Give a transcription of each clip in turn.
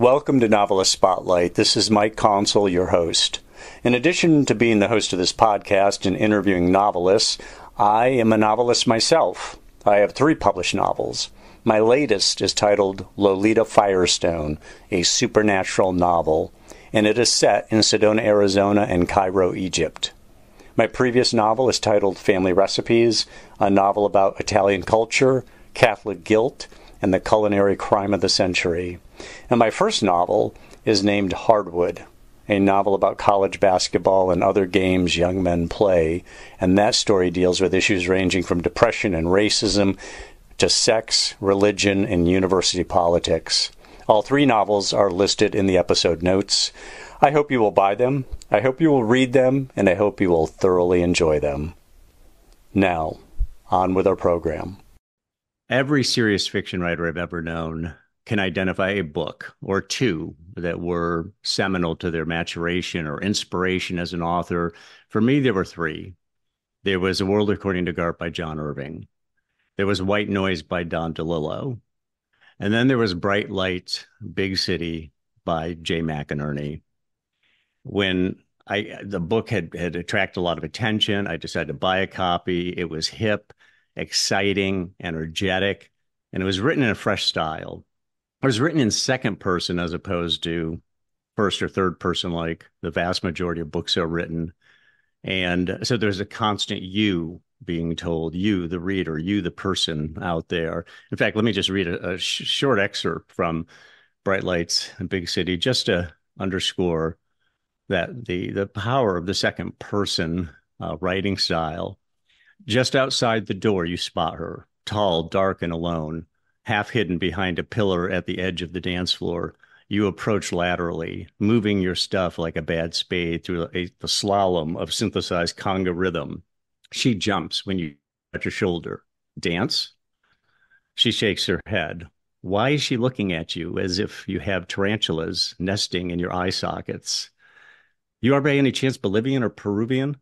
Welcome to Novelist Spotlight. This is Mike Consol, your host. In addition to being the host of this podcast and interviewing novelists, I am a novelist myself. I have three published novels. My latest is titled Lolita Firestone, a supernatural novel, and it is set in Sedona, Arizona and Cairo, Egypt. My previous novel is titled Family Recipes, a novel about Italian culture, Catholic guilt, and the culinary crime of the century. And my first novel is named Hardwood, a novel about college basketball and other games young men play. And that story deals with issues ranging from depression and racism to sex, religion, and university politics. All three novels are listed in the episode notes. I hope you will buy them, I hope you will read them, and I hope you will thoroughly enjoy them. Now, on with our program. Every serious fiction writer I've ever known can identify a book or two that were seminal to their maturation or inspiration as an author. For me, there were three. There was A World According to Garp by John Irving. There was White Noise by Don DeLillo. And then there was Bright Light, Big City by Jay McInerney. When I the book had had attracted a lot of attention, I decided to buy a copy. It was hip, exciting, energetic, and it was written in a fresh style. It was written in second person as opposed to first or third person, like the vast majority of books are written. And so there's a constant you being told, you, the reader, you, the person out there. In fact, let me just read a, a sh- short excerpt from Bright Lights and Big City just to underscore that the the power of the second person uh, writing style. Just outside the door, you spot her, tall, dark, and alone, half hidden behind a pillar at the edge of the dance floor. You approach laterally, moving your stuff like a bad spade through a, the slalom of synthesized conga rhythm. She jumps when you touch her shoulder. Dance? She shakes her head. Why is she looking at you as if you have tarantulas nesting in your eye sockets? You are by any chance Bolivian or Peruvian?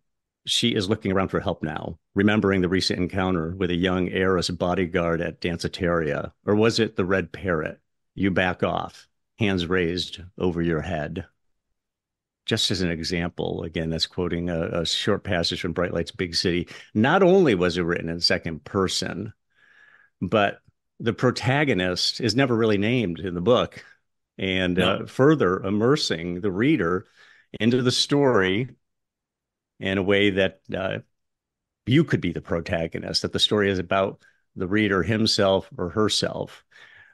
She is looking around for help now, remembering the recent encounter with a young heiress bodyguard at Danceteria. Or was it the red parrot? You back off, hands raised over your head just as an example, again, that's quoting a, a, short passage from Bright Lights Big City. Not only was it written in second person, but the protagonist is never really named in the book, and no. uh, further immersing the reader into the story in a way that uh, you could be the protagonist, that the story is about the reader himself or herself.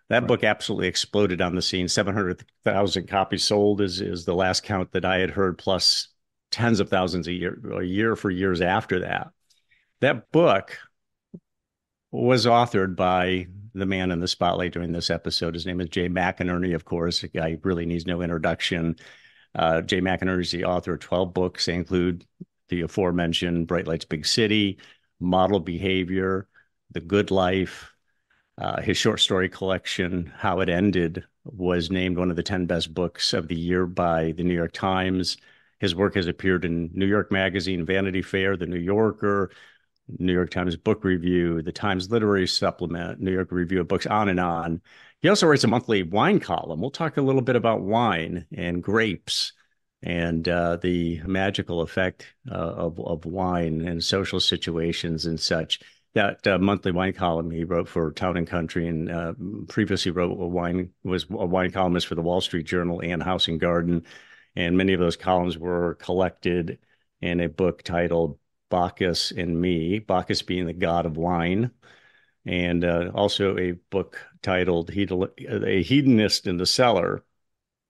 That right. book absolutely exploded on the scene. 700,000 copies sold is, is the last count that I had heard, plus tens of thousands a year, a year for years after that. That book was authored by the man in the spotlight during this episode. His name is Jay McInerney, of course. A guy really needs no introduction. Uh, Jay McInerney is the author of 12 books. They include the aforementioned Bright Lights Big City, Model Behavior, The Good Life, uh, his short story collection, How It Ended, was named one of the 10 best books of the year by the New York Times. His work has appeared in New York Magazine, Vanity Fair, The New Yorker, New York Times Book Review, the Times Literary Supplement, New York Review of Books, on and on. He also writes a monthly wine column. We'll talk a little bit about wine and grapes and uh, the magical effect uh, of, of wine and social situations and such. That uh, monthly wine column he wrote for Town and Country, and uh, previously wrote a wine was a wine columnist for the Wall Street Journal and House and Garden, and many of those columns were collected in a book titled Bacchus and Me, Bacchus being the god of wine, and uh, also a book titled A Hedonist in the Cellar.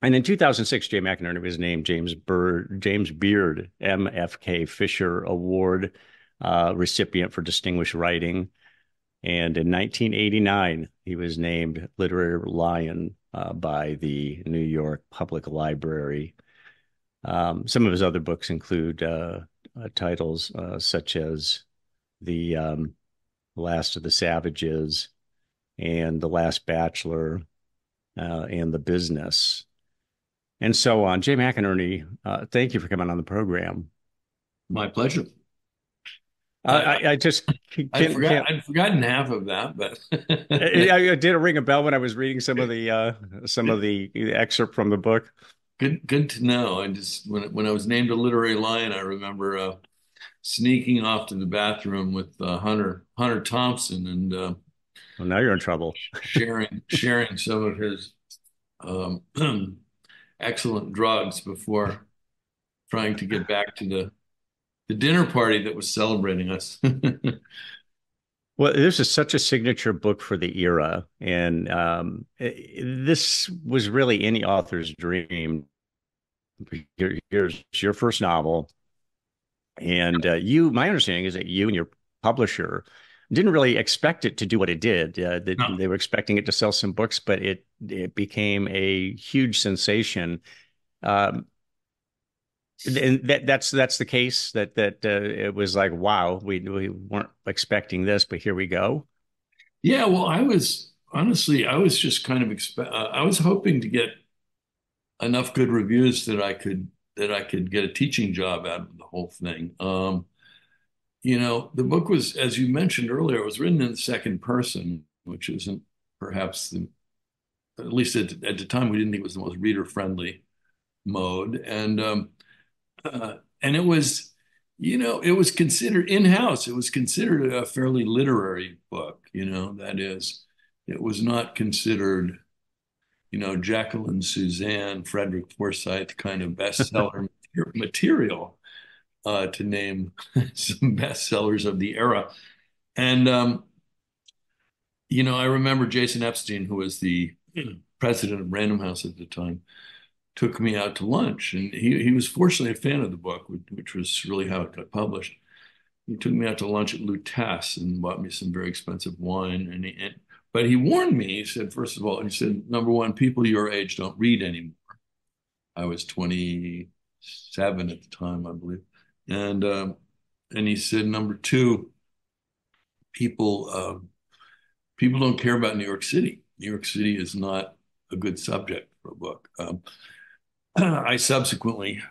And in 2006, Jay McInerney was named James Bird, James Beard MFK Fisher Award uh, recipient for distinguished writing. And in 1989, he was named Literary Lion uh, by the New York Public Library. Um, some of his other books include uh, uh titles uh, such as The um, Last of the Savages and The Last Bachelor uh, and The Business and so on. Jay McInerney, uh, thank you for coming on the program. My pleasure. I, I, just can't, I forgot. I'd forgotten half of that, but I, I did ring a bell when I was reading some of the uh, some of the excerpt from the book. Good, good to know. I just when when I was named a literary lion, I remember uh, sneaking off to the bathroom with uh, Hunter Hunter Thompson, and uh, well, now you're in trouble. sharing sharing some of his um, excellent drugs before trying to get back to the the dinner party that was celebrating us. well, this is such a signature book for the era, and um, this was really any author's dream. Here, here's your first novel, and uh, you. My understanding is that you and your publisher didn't really expect it to do what it did. Uh, they, no. they, were expecting it to sell some books, but it it became a huge sensation. Um, and that that's that's the case that that uh, it was like wow we we weren't expecting this but here we go yeah well i was honestly i was just kind of expe- uh, i was hoping to get enough good reviews that i could that i could get a teaching job out of the whole thing um, you know the book was as you mentioned earlier it was written in the second person which isn't perhaps the at least at, at the time we didn't think it was the most reader friendly mode and um, uh, and it was, you know, it was considered in house. It was considered a fairly literary book. You know, that is, it was not considered, you know, Jacqueline Susann, Frederick Forsyth kind of bestseller material. Uh, to name some bestsellers of the era, and um, you know, I remember Jason Epstein, who was the president of Random House at the time, took me out to lunch, and he he was fortunately a fan of the book, which, which was really how it got published. He took me out to lunch at Lutece and bought me some very expensive wine, and, he, and but he warned me. He said, first of all, he said, number one, people your age don't read anymore. I was 27 at the time, I believe, and um, and he said, number two, people uh, people don't care about New York City. New York City is not a good subject for a book. Um, I subsequently,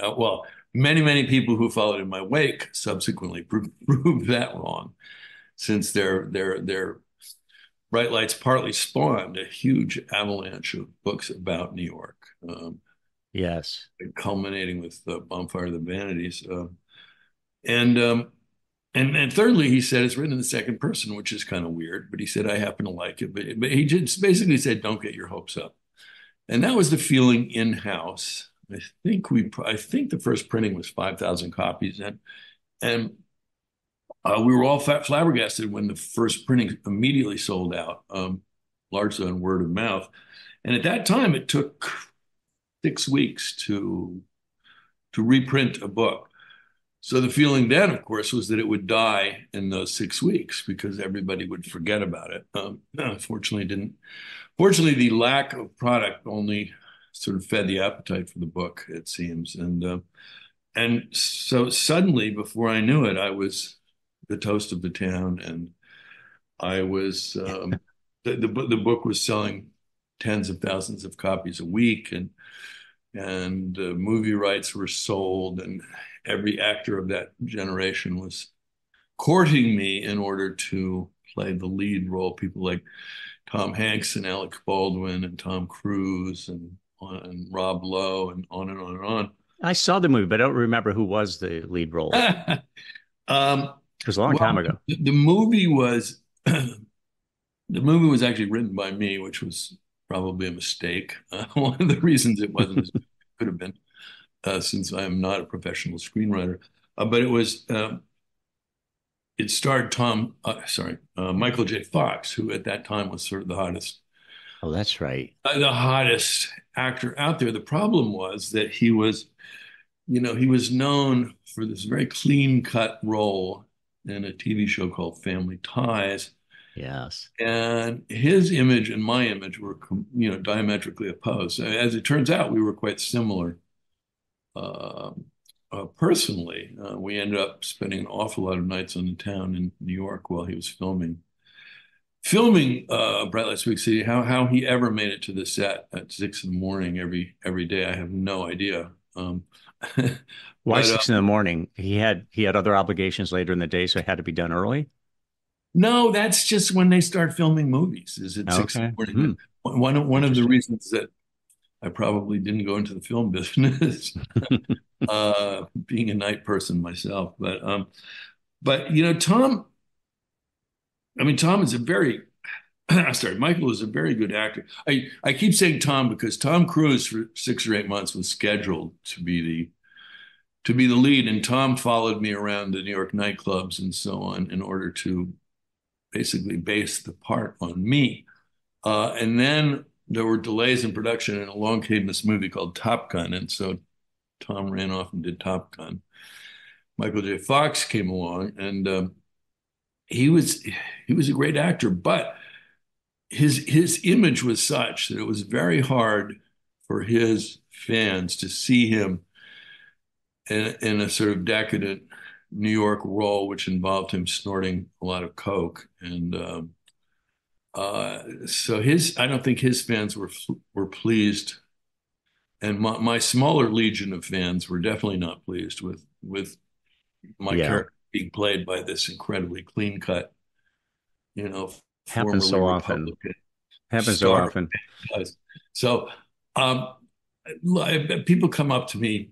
uh, well, many, many people who followed in my wake subsequently proved that wrong, since their their their bright lights partly spawned a huge avalanche of books about New York. Um, yes, culminating with the Bonfire of the Vanities, uh, and um, and and thirdly, he said it's written in the second person, which is kind of weird. But he said I happen to like it. But, but he just basically said don't get your hopes up and that was the feeling in house. I think we, I think the first printing was five thousand copies, and and uh, we were all flabbergasted when the first printing immediately sold out, um, largely on word of mouth. And at that time, it took six weeks to to reprint a book. So the feeling then, of course, was that it would die in those six weeks because everybody would forget about it. Um, unfortunately, didn't fortunately, the lack of product only sort of fed the appetite for the book, it seems. And uh, and so suddenly, before I knew it, I was the toast of the town, and I was um, the, the the book was selling tens of thousands of copies a week, and and uh, movie rights were sold, and every actor of that generation was courting me in order to play the lead role. People like Tom Hanks and Alec Baldwin and Tom Cruise and and Rob Lowe and on and on and on. I saw the movie, but I don't remember who was the lead role. um, it was a long well, time ago. The, the movie was the movie was actually written by me, which was probably a mistake. Uh, one of the reasons it wasn't could have been, uh, since I am not a professional screenwriter. Uh, but it was um, it starred Tom, uh, sorry, uh, Michael J. Fox, who at that time was sort of the hottest. Oh, that's right. Uh, the hottest actor out there. The problem was that he was, you know, he was known for this very clean cut role in a TV show called Family Ties. Yes. And his image and my image were, you know, diametrically opposed. As it turns out, we were quite similar. Um, uh, personally, uh, we ended up spending an awful lot of nights on the town in New York while he was filming. Filming uh, Bright Lights Big City, how how he ever made it to the set at six in the morning every every day, I have no idea. Um, Why but, six uh, in the morning? He had he had other obligations later in the day, so it had to be done early. No, that's just when they start filming movies. Is it six Okay. morning? Hmm. One one of the reasons that I probably didn't go into the film business, uh, being a night person myself. But um, but you know, Tom. I mean, Tom is a very sorry, Michael is a very good actor. I I keep saying Tom because Tom Cruise for six or eight months was scheduled to be the to be the lead, and Tom followed me around the New York nightclubs and so on in order to basically based the part on me. Uh, and then there were delays in production, and along came this movie called Top Gun, and so Tom ran off and did Top Gun. Michael J. Fox came along, and um, he was he was a great actor, but his his image was such that it was very hard for his fans to see him in, in a sort of decadent New York role, which involved him snorting a lot of coke, and um, uh, so his I don't think his fans were were pleased, and my, my smaller legion of fans were definitely not pleased with with my Yeah. character being played by this incredibly clean cut, you know, Happens so formerly often. Happens so often. So, um, people come up to me,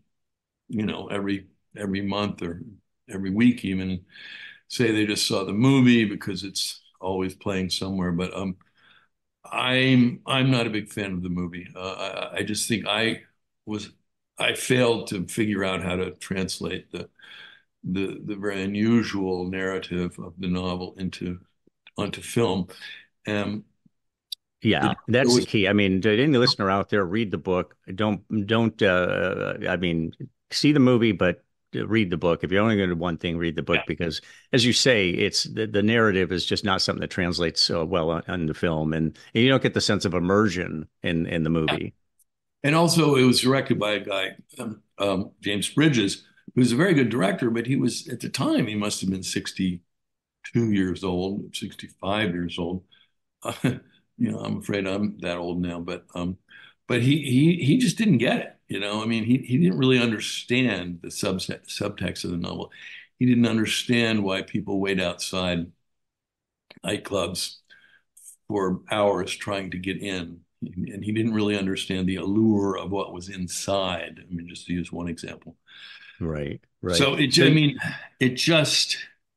you know, every every month or every week even, say they just saw the movie because it's always playing somewhere. But um, I'm I'm not a big fan of the movie. Uh, I, I just think I was I failed to figure out how to translate the the the very unusual narrative of the novel into onto film. Um, Yeah, that's it the key. I mean, to any listener out there, read the book. Don't don't. Uh, I mean, see the movie, but read the book. If you're only going to do one thing, read the book Yeah. because, as you say, it's the, the narrative is just not something that translates so well on, on the film, and, and you don't get the sense of immersion in in the movie. And also, it was directed by a guy, um, um, James Bridges, who's a very good director, but he was, at the time, he must have been 62 years old, 65 years old. Uh, you know, I'm afraid I'm that old now, but um, but he he he just didn't get it. You know, I mean, he he didn't really understand the subset, subtext of the novel. He didn't understand why people wait outside nightclubs for hours trying to get in. And he didn't really understand the allure of what was inside. I mean, just to use one example. Right, right. So it, I mean, it just,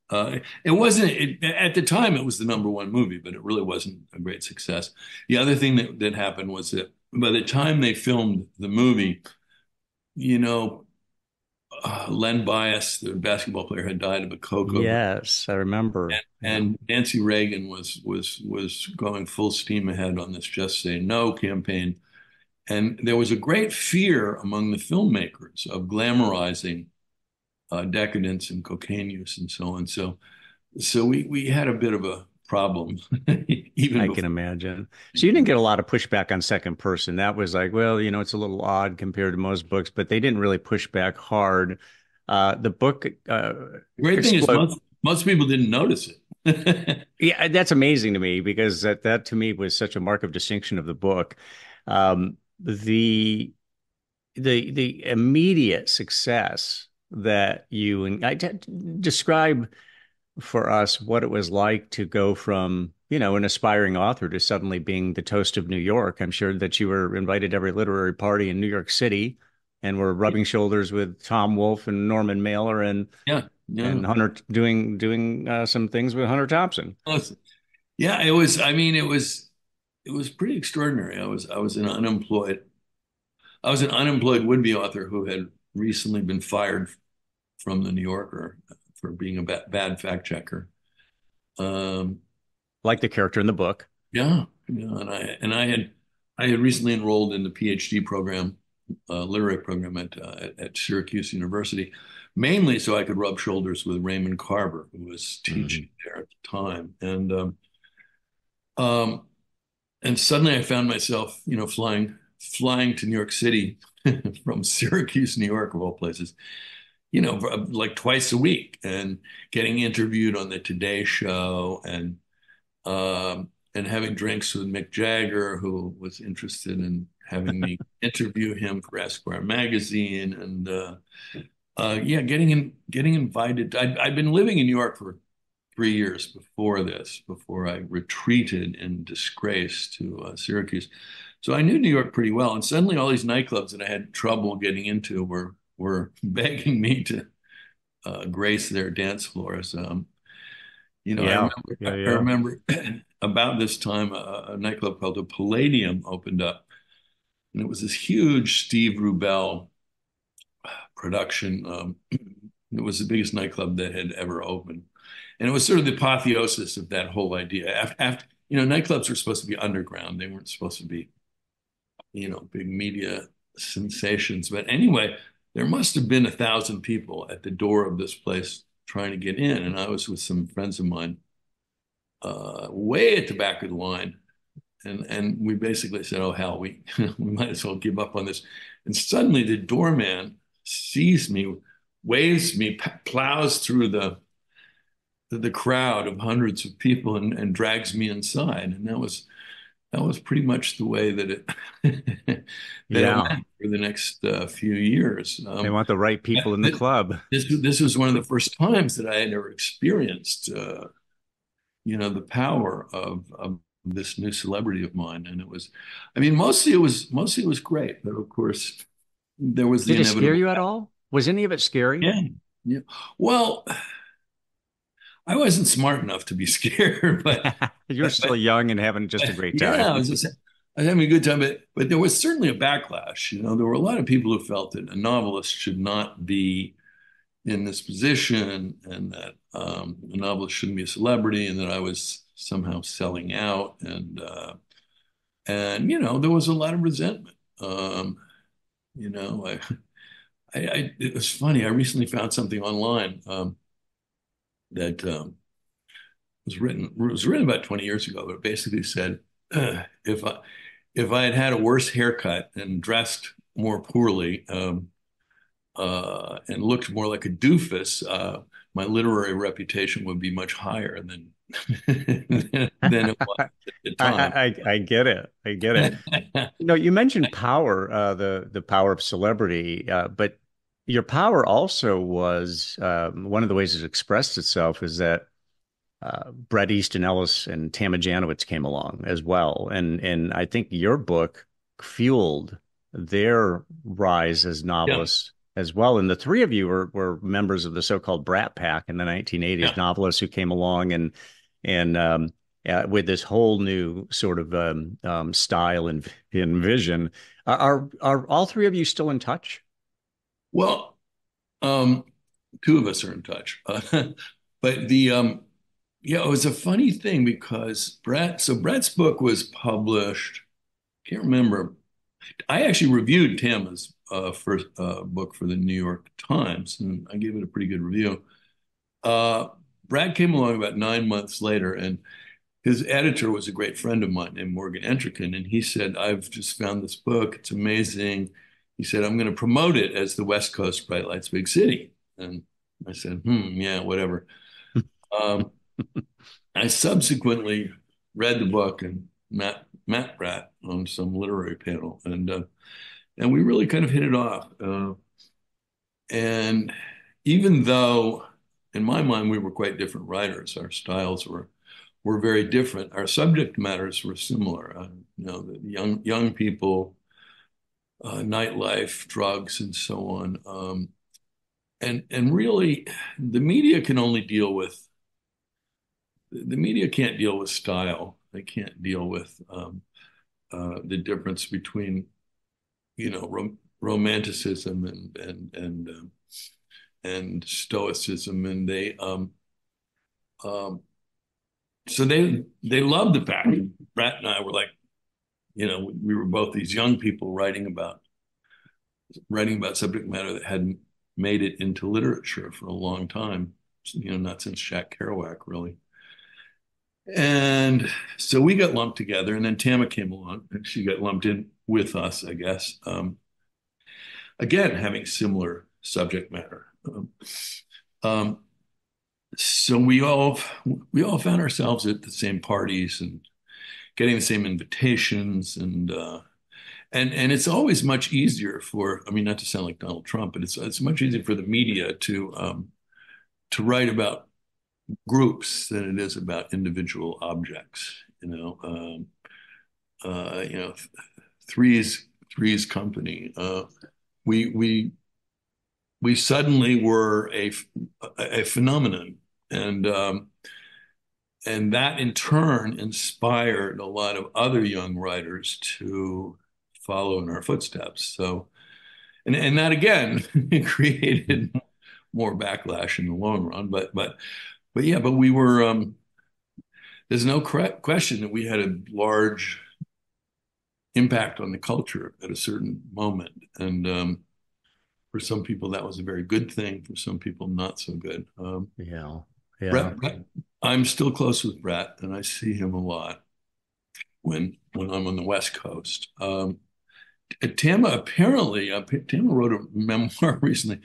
uh, it wasn't, it, at the time, it was the number one movie, but it really wasn't a great success. The other thing that, that happened was that by the time they filmed the movie, you know, uh, Len Bias, the basketball player, had died of a coke yes, I remember. And Nancy Reagan was was was going full steam ahead on this "Just Say No" campaign, and there was a great fear among the filmmakers of glamorizing uh, decadence and cocaine use and so on. So, so we we had a bit of a problem, even I before. can imagine. So you didn't get a lot of pushback on second person. That was like, well, you know, it's a little odd compared to most books, but they didn't really push back hard. Uh, the book, uh, great thing is most most people didn't notice it. yeah, that's amazing to me because that that to me was such a mark of distinction of the book. Um, the the the immediate success that you and I describe for us what it was like to go from you know an aspiring author to suddenly being the toast of New York. I'm sure that you were invited to every literary party in New York City and were rubbing shoulders with Tom Wolfe and Norman Mailer and yeah, yeah. and Hunter doing doing uh, some things with Hunter Thompson. Yeah, it was. I mean, it was it was pretty extraordinary. I was I was an unemployed I was an unemployed would-be author who had recently been fired from the New Yorker for being a bad, bad fact checker. Um, like the character in the book. yeah, yeah, and I and I had I had recently enrolled in the PhD program, uh, literary program at, uh, at Syracuse University, mainly so I could rub shoulders with Raymond Carver, who was teaching there at the time, and um, um, and suddenly I found myself, you know, flying flying to New York City from Syracuse, New York, of all places, you know, like twice a week, and getting interviewed on the Today Show, and um, and having drinks with Mick Jagger, who was interested in having me interview him for Esquire magazine, and uh, uh, yeah, getting in, getting invited. I'd, I'd been living in New York for three years before this, before I retreated in disgrace to uh, Syracuse. So I knew New York pretty well, and suddenly all these nightclubs that I had trouble getting into were were begging me to uh, grace their dance floors. Um, you know, Yeah. I remember, Yeah, I remember about this time a, a nightclub called the Palladium opened up, and it was this huge Steve Rubell production. Um, it was the biggest nightclub that had ever opened, and it was sort of the apotheosis of that whole idea. After, after you know, nightclubs were supposed to be underground; they weren't supposed to be, you know, big media sensations. But anyway, there must have been a thousand people at the door of this place trying to get in, and I was with some friends of mine, uh, way at the back of the line. And, and we basically said, "Oh hell, we we might as well give up on this." And suddenly, the doorman sees me, waves me, plows through the the, the crowd of hundreds of people, and, and drags me inside. And that was that was pretty much the way that it that Yeah. it for the next uh, few years. They Um, want the right people in the club. this this was one of the first times that I had ever experienced, uh, you know, the power of, of this new celebrity of mine, and it was, I mean, mostly it was mostly it was great, but of course there was the Did it scare you at all? Was any of it scary? Yeah, yeah. Well, I wasn't smart enough to be scared, but You're still young and having just a great time. yeah, I was, just, I was having a good time, but but there was certainly a backlash. You know, there were a lot of people who felt that a novelist should not be in this position, and that um, a novelist shouldn't be a celebrity, and that I was somehow selling out, and uh, and you know, there was a lot of resentment. Um, you know, I, I, I, it was funny. I recently found something online um, that um, was written it was written about 20 years ago, but basically said if I if I had had a worse haircut and dressed more poorly um, uh, and looked more like a doofus, uh, my literary reputation would be much higher than than, it was at the I, time. I, I I get it. I get it. No, you mentioned power, uh, the the power of celebrity, uh, but your power also was um, one of the ways it expressed itself is that uh, Bret Easton Ellis and Tama Janowitz came along as well, and and I think your book fueled their rise as novelists as well. And the three of you were were members of the so-called Brat Pack in the 1980s, Yeah. novelists who came along and and um, uh, with this whole new sort of um, um, style and, and vision. Are, are are all three of you still in touch? Well, um, two of us are in touch, uh, but the um, yeah, it was a funny thing because Bret. So Bret's book was published. I can't remember. I actually reviewed Tama's uh, first uh, book for the New York Times, and I gave it a pretty good review. Uh, Brad came along about nine months later, and his editor was a great friend of mine named Morgan Entrekin, and he said, "I've just found this book. It's amazing." He said, "I'm going to promote it as the West Coast Bright Lights Big City." And I said, "Hmm, yeah, whatever." Um, I subsequently read the book and met Matt Bratt on some literary panel, and uh, and we really kind of hit it off. Uh, and even though, in my mind, we were quite different writers, our styles were were very different. Our subject matters were similar. Uh, you know, the young young people, uh, nightlife, drugs, and so on. Um, and and really, the media can only deal with the media can't deal with style. They can't deal with um, uh, the difference between, you know, rom romanticism and and and um, and stoicism, and they um, um, so they they loved the fact. Bret and I were like, you know, we were both these young people writing about writing about subject matter that hadn't made it into literature for a long time. You know, not since Jack Kerouac, really. And so we got lumped together, and then Tama came along, and she got lumped in with us, I guess. Um, again, having similar subject matter. Um, um, so we all we all found ourselves at the same parties and getting the same invitations, and uh, and and it's always much easier for I mean not to sound like Donald Trump, but it's it's much easier for the media to um, to write about groups than it is about individual objects. You know, um, uh, you know, Three's Three's Company. Uh, we we we suddenly were a a phenomenon, and um, and that in turn inspired a lot of other young writers to follow in our footsteps. So, and and that again created more backlash in the long run. But but but yeah, but we were. Um, there's no question that we had a large impact on the culture at a certain moment, and um, for some people that was a very good thing. For some people, not so good. Um, yeah, yeah. Bret, Bret, I'm still close with Bret, and I see him a lot when when I'm on the West Coast. Um, Tama apparently, uh, Tama wrote a memoir recently,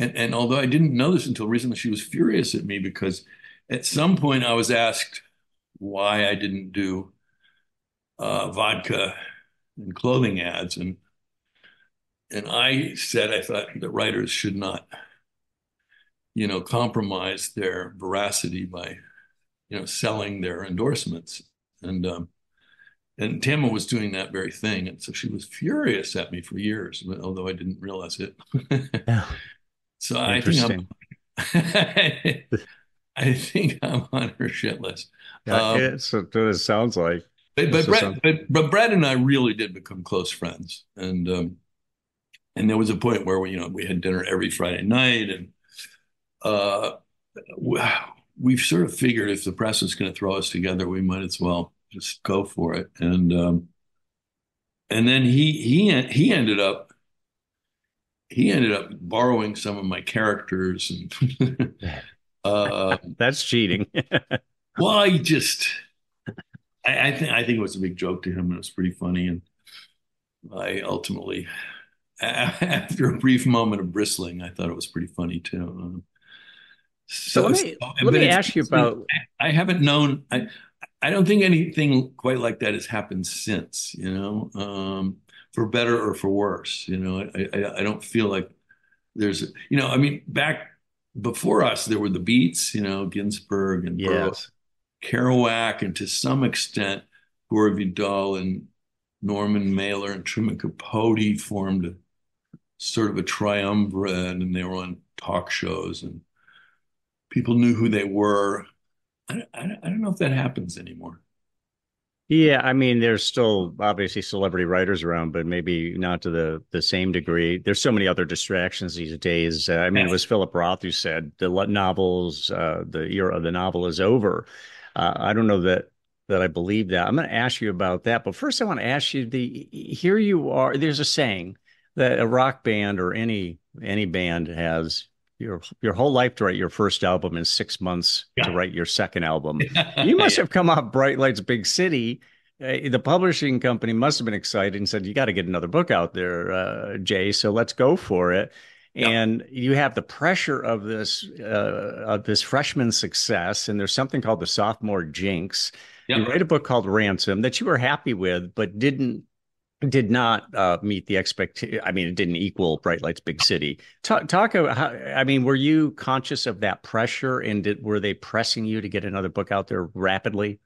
and, and although I didn't know this until recently, she was furious at me because at some point I was asked why I didn't do uh, vodka and clothing ads, and and I said I thought that writers should not, you know, compromise their veracity by, you know, selling their endorsements, and um, and Tama was doing that very thing. And so she was furious at me for years, although I didn't realize it. yeah. So I think I'm, I think I'm on her shit list. Yeah, um, it's what it sounds like. But but Bret, but, but Bret and I really did become close friends. And um, and there was a point where we, you know, we had dinner every Friday night and uh, we've sort of figured if the press is going to throw us together, we might as well just go for it. And um, and then he he he ended up he ended up borrowing some of my characters and uh, that's cheating. well, I just I, I think I think it was a big joke to him and it was pretty funny and I ultimately after a brief moment of bristling, I thought it was pretty funny too. Um, so, so, let me, so, let me ask you about. I haven't known. I I don't think anything quite like that has happened since, you know, um, for better or for worse. You know, I, I, I don't feel like there's, you know, I mean, back before us, there were the Beats, you know, Ginsberg and yes. Kerouac, and to some extent, Gore Vidal and Norman Mailer and Truman Capote formed a, sort of a triumvirate, and they were on talk shows, and people knew who they were I, I, I don't know if that happens anymore. Yeah, I mean, there's still obviously celebrity writers around, but maybe not to the the same degree. There's so many other distractions these days. Uh, I mean, it was Philip Roth who said the novels, uh, the era of the novel is over. Uh, I don't know that that I believe that. I'm going to ask you about that, but first I want to ask you the here you are. There's a saying that a rock band or any any band has your your whole life to write your first album in six months yeah. to write your second album. you must yeah. have come off Bright Lights Big City. Uh, the publishing company must have been excited and said, "You got to get another book out there, uh, Jay. So let's go for it." Yeah. And you have the pressure of this uh, of this freshman success, and there's something called the sophomore jinx. You write a book called Ransom that you were happy with, but didn't did not uh, meet the expectation. I mean, it didn't equal Bright Lights Big City. Talk, talk about how, I mean, were you conscious of that pressure and did, were they pressing you to get another book out there rapidly?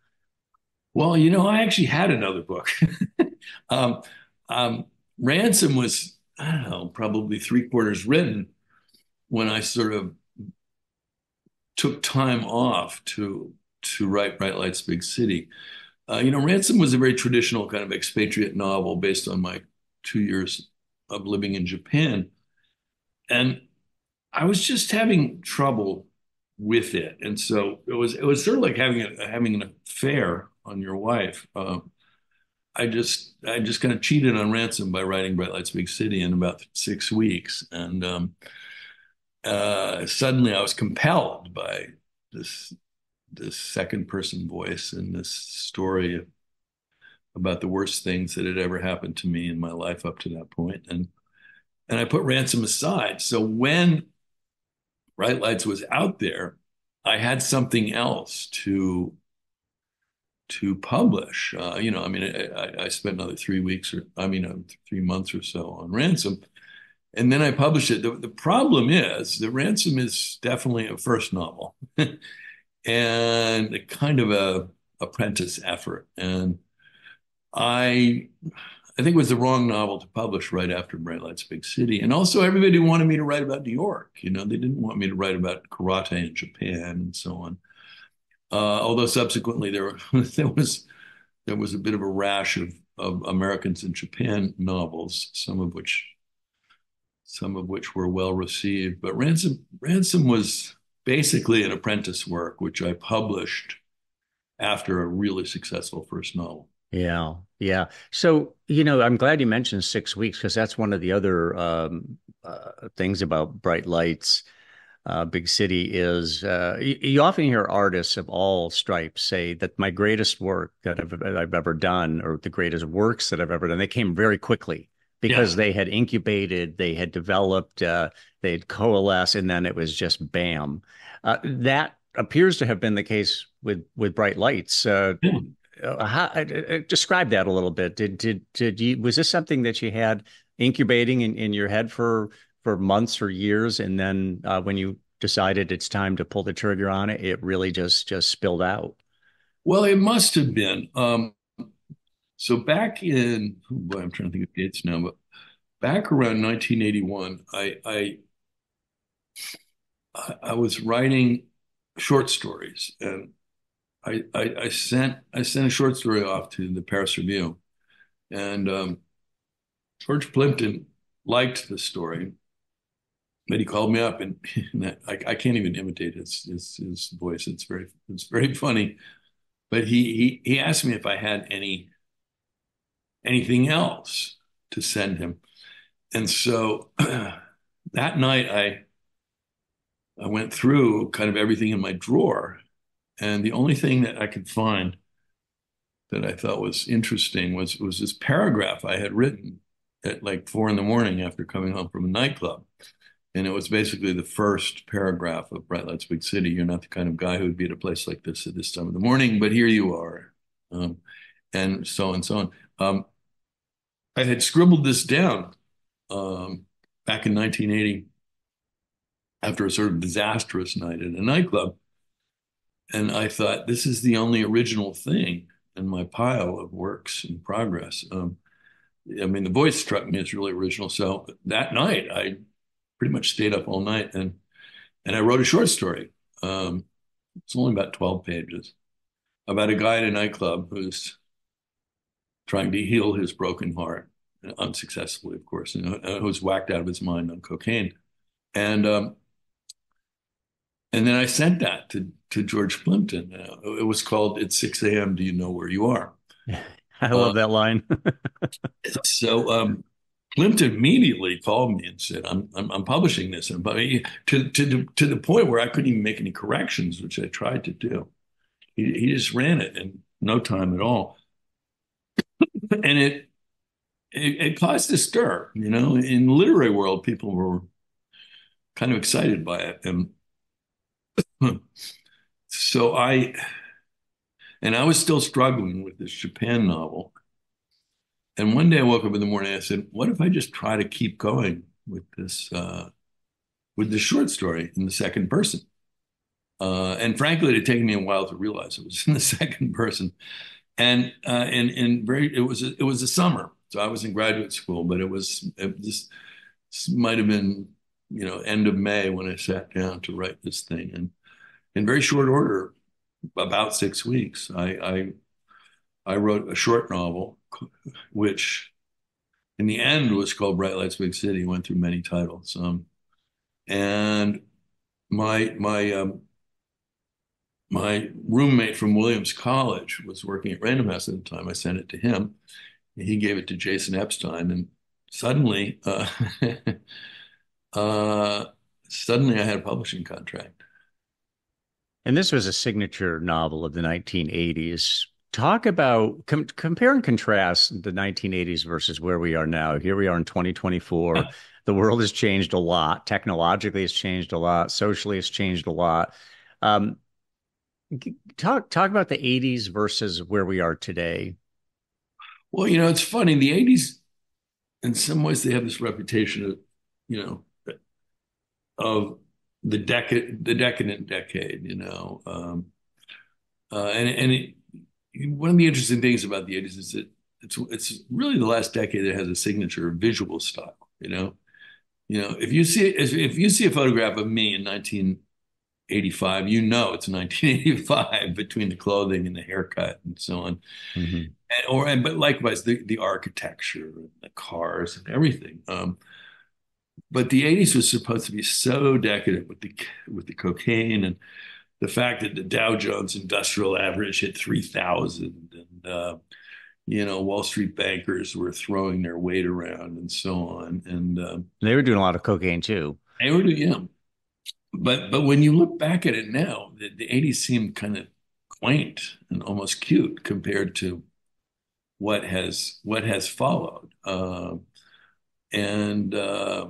Well, you know, I actually had another book. um, um, Ransom was, I don't know, probably three quarters written when I sort of took time off to to write Bright Lights Big City. Uh, you know, Ransom was a very traditional kind of expatriate novel based on my two years of living in Japan. And I was just having trouble with it. And so it was it was sort of like having a, having an affair on your wife. Uh, I just I just kind of cheated on ransom by writing Bright Lights Big City in about six weeks, and um, uh, suddenly I was compelled by this this second person voice in this story about the worst things that had ever happened to me in my life up to that point and and I put ransom aside so when bright lights was out there I had something else to to publish. Uh, you know, I mean, I, I, spent another three weeks or I mean, uh, three months or so on Ransom, and then I published it. The, the problem is that Ransom is definitely a first novel, and kind of a apprentice effort, and I. I think it was the wrong novel to publish right after Bright Lights Big City. And also everybody wanted me to write about New York. You know, they didn't want me to write about karate in Japan and so on. Uh, although subsequently there there was there was a bit of a rash of, of Americans in Japan novels, some of which some of which were well received. But Ransom Ransom was basically an apprentice work, which I published after a really successful first novel. Yeah, yeah. So you know, I'm glad you mentioned six weeks because that's one of the other um, uh, things about Bright Lights uh, big city is uh, you, you, often hear artists of all stripes say that my greatest work that I've, I've, ever done or the greatest works that I've ever done they came very quickly because yeah. they had incubated they had developed uh, they had coalesced and then it was just bam uh, that appears to have been the case with with bright lights uh, yeah. Uh, how, describe that a little bit did did did you was this something that you had incubating in, in your head for for months or years, and then uh, when you decided it's time to pull the trigger on it, it really just just spilled out. Well, it must have been. Um, so back in, oh boy, I'm trying to think of dates now, but back around 1981, I, I I was writing short stories, and I, I, I, sent I sent a short story off to the Paris Review, and um, George Plimpton liked the story, but he called me up and, and I, I, can't even imitate his, his, his voice. It's very it's very funny. But he he he asked me if I had any anything else to send him, and so that night I I went through kind of everything in my drawer, and the only thing that I could find that I thought was interesting was was this paragraph I had written at like four in the morning after coming home from a nightclub and it was basically the first paragraph of Bright Lights Big City. You're not the kind of guy who would be at a place like this at this time of the morning, but here you are. Um, and so on and so on. Um, I had scribbled this down um, back in 1980 after a sort of disastrous night at a nightclub. And I thought, this is the only original thing in my pile of works in progress. Um, I mean, the voice struck me as really original. So that night, I pretty much stayed up all night and and I wrote a short story. Um, it's only about 12 pages about a guy in a nightclub who's trying to heal his broken heart, unsuccessfully, of course, and who's whacked out of his mind on cocaine. And um, and then I sent that to to George Plimpton. Uh, it was called "It's 6 a.m. Do you know where you are?" I love uh, that line. so um, Plimpton immediately called me and said, "I'm I'm, I'm publishing this," and but to to to the point where I couldn't even make any corrections, which I tried to do. He he just ran it in no time at all, and it, it it caused a stir. You know, in the literary world, people were kind of excited by it, and so I and I was still struggling with this Japan novel and one day I woke up in the morning. I said, "What if I just try to keep going with this uh, with the short story in the second person?" Uh, and frankly, it had taken me a while to realize it was in the second person. And uh, and and very, it was a, it was a summer, so I was in graduate school, but it was it just might have been you know end of May when I sat down to write this thing, and in very short order, about six weeks, I I, I wrote a short novel which in the end was called Bright Lights Big City. Went through many titles, um, and my my um, my roommate from Williams College was working at Random House at the time. I sent it to him. and He gave it to Jason Epstein, and suddenly, uh, uh, suddenly, I had a publishing contract. And this was a signature novel of the 1980s talk about com- compare and contrast the 1980s versus where we are now. Here we are in 2024. the world has changed a lot. Technologically, it's changed a lot. Socially, it's changed a lot. Um, Talk talk about the 80s versus where we are today. Well, you know, it's funny. The 80s, in some ways, they have this reputation of, you know, of the the decadent decade, you know. Um, uh, and and it, one of the interesting things about the 80s is that it's it's really the last decade that has a signature visual style, you know. You know, if you see if you see a photograph of me in 1985, you know it's 1985 between the clothing and the haircut and so on. Mm-hmm. And, or and but likewise the the architecture and the cars and everything. Um, but the 80s was supposed to be so decadent with the with the cocaine and the fact that the Dow Jones Industrial Average hit 3,000 and uh, you know Wall Street bankers were throwing their weight around and so on and uh, they were doing a lot of cocaine too. They were doing yeah, but but when you look back at it now, the, the 80s seemed kind of quaint and almost cute compared to what has what has followed. Uh, and uh,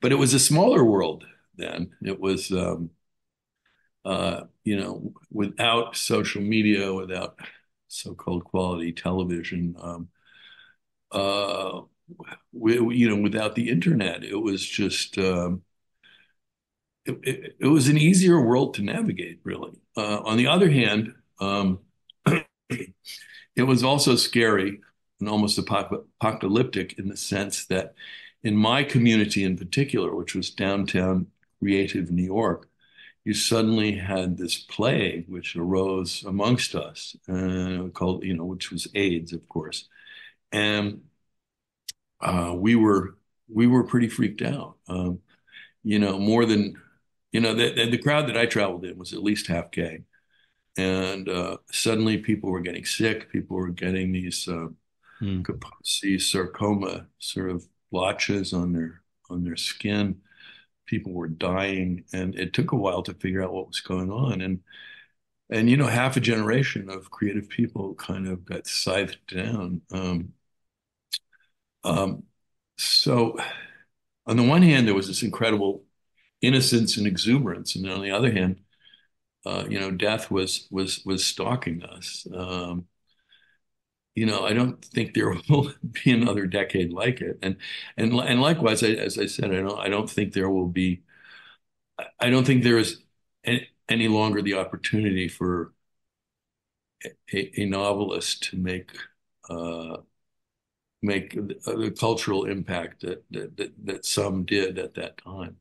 but it was a smaller world then. It was, um, uh, you know, without social media, without so-called quality television, um, uh, we, you know, without the internet, it was just, um, it, it, it, was an easier world to navigate, really. Uh, on the other hand, um, it was also scary and almost apocalyptic in the sense that in my community in particular, which was downtown creative New York, you suddenly had this plague which arose amongst us, uh, called, you know, which was AIDS, of course. And uh, we were we were pretty freaked out. Um, you know, more than you know, the, the crowd that I traveled in was at least half gay, and uh, suddenly people were getting sick. People were getting these uh, hmm. Kaposi sarcoma sort of blotches on their on their skin. People were dying, and it took a while to figure out what was going on. And and you know, half a generation of creative people kind of got scythed down. Um, um, so, on the one hand, there was this incredible innocence and exuberance, and on the other hand, uh, you know, death was was was stalking us. Um, you know, I don't think there will be another decade like it. And and and likewise, as I said, I don't I don't think there will be. I don't think there is any longer the opportunity for a, a novelist to make uh, make the, cultural impact that, that that some did at that time.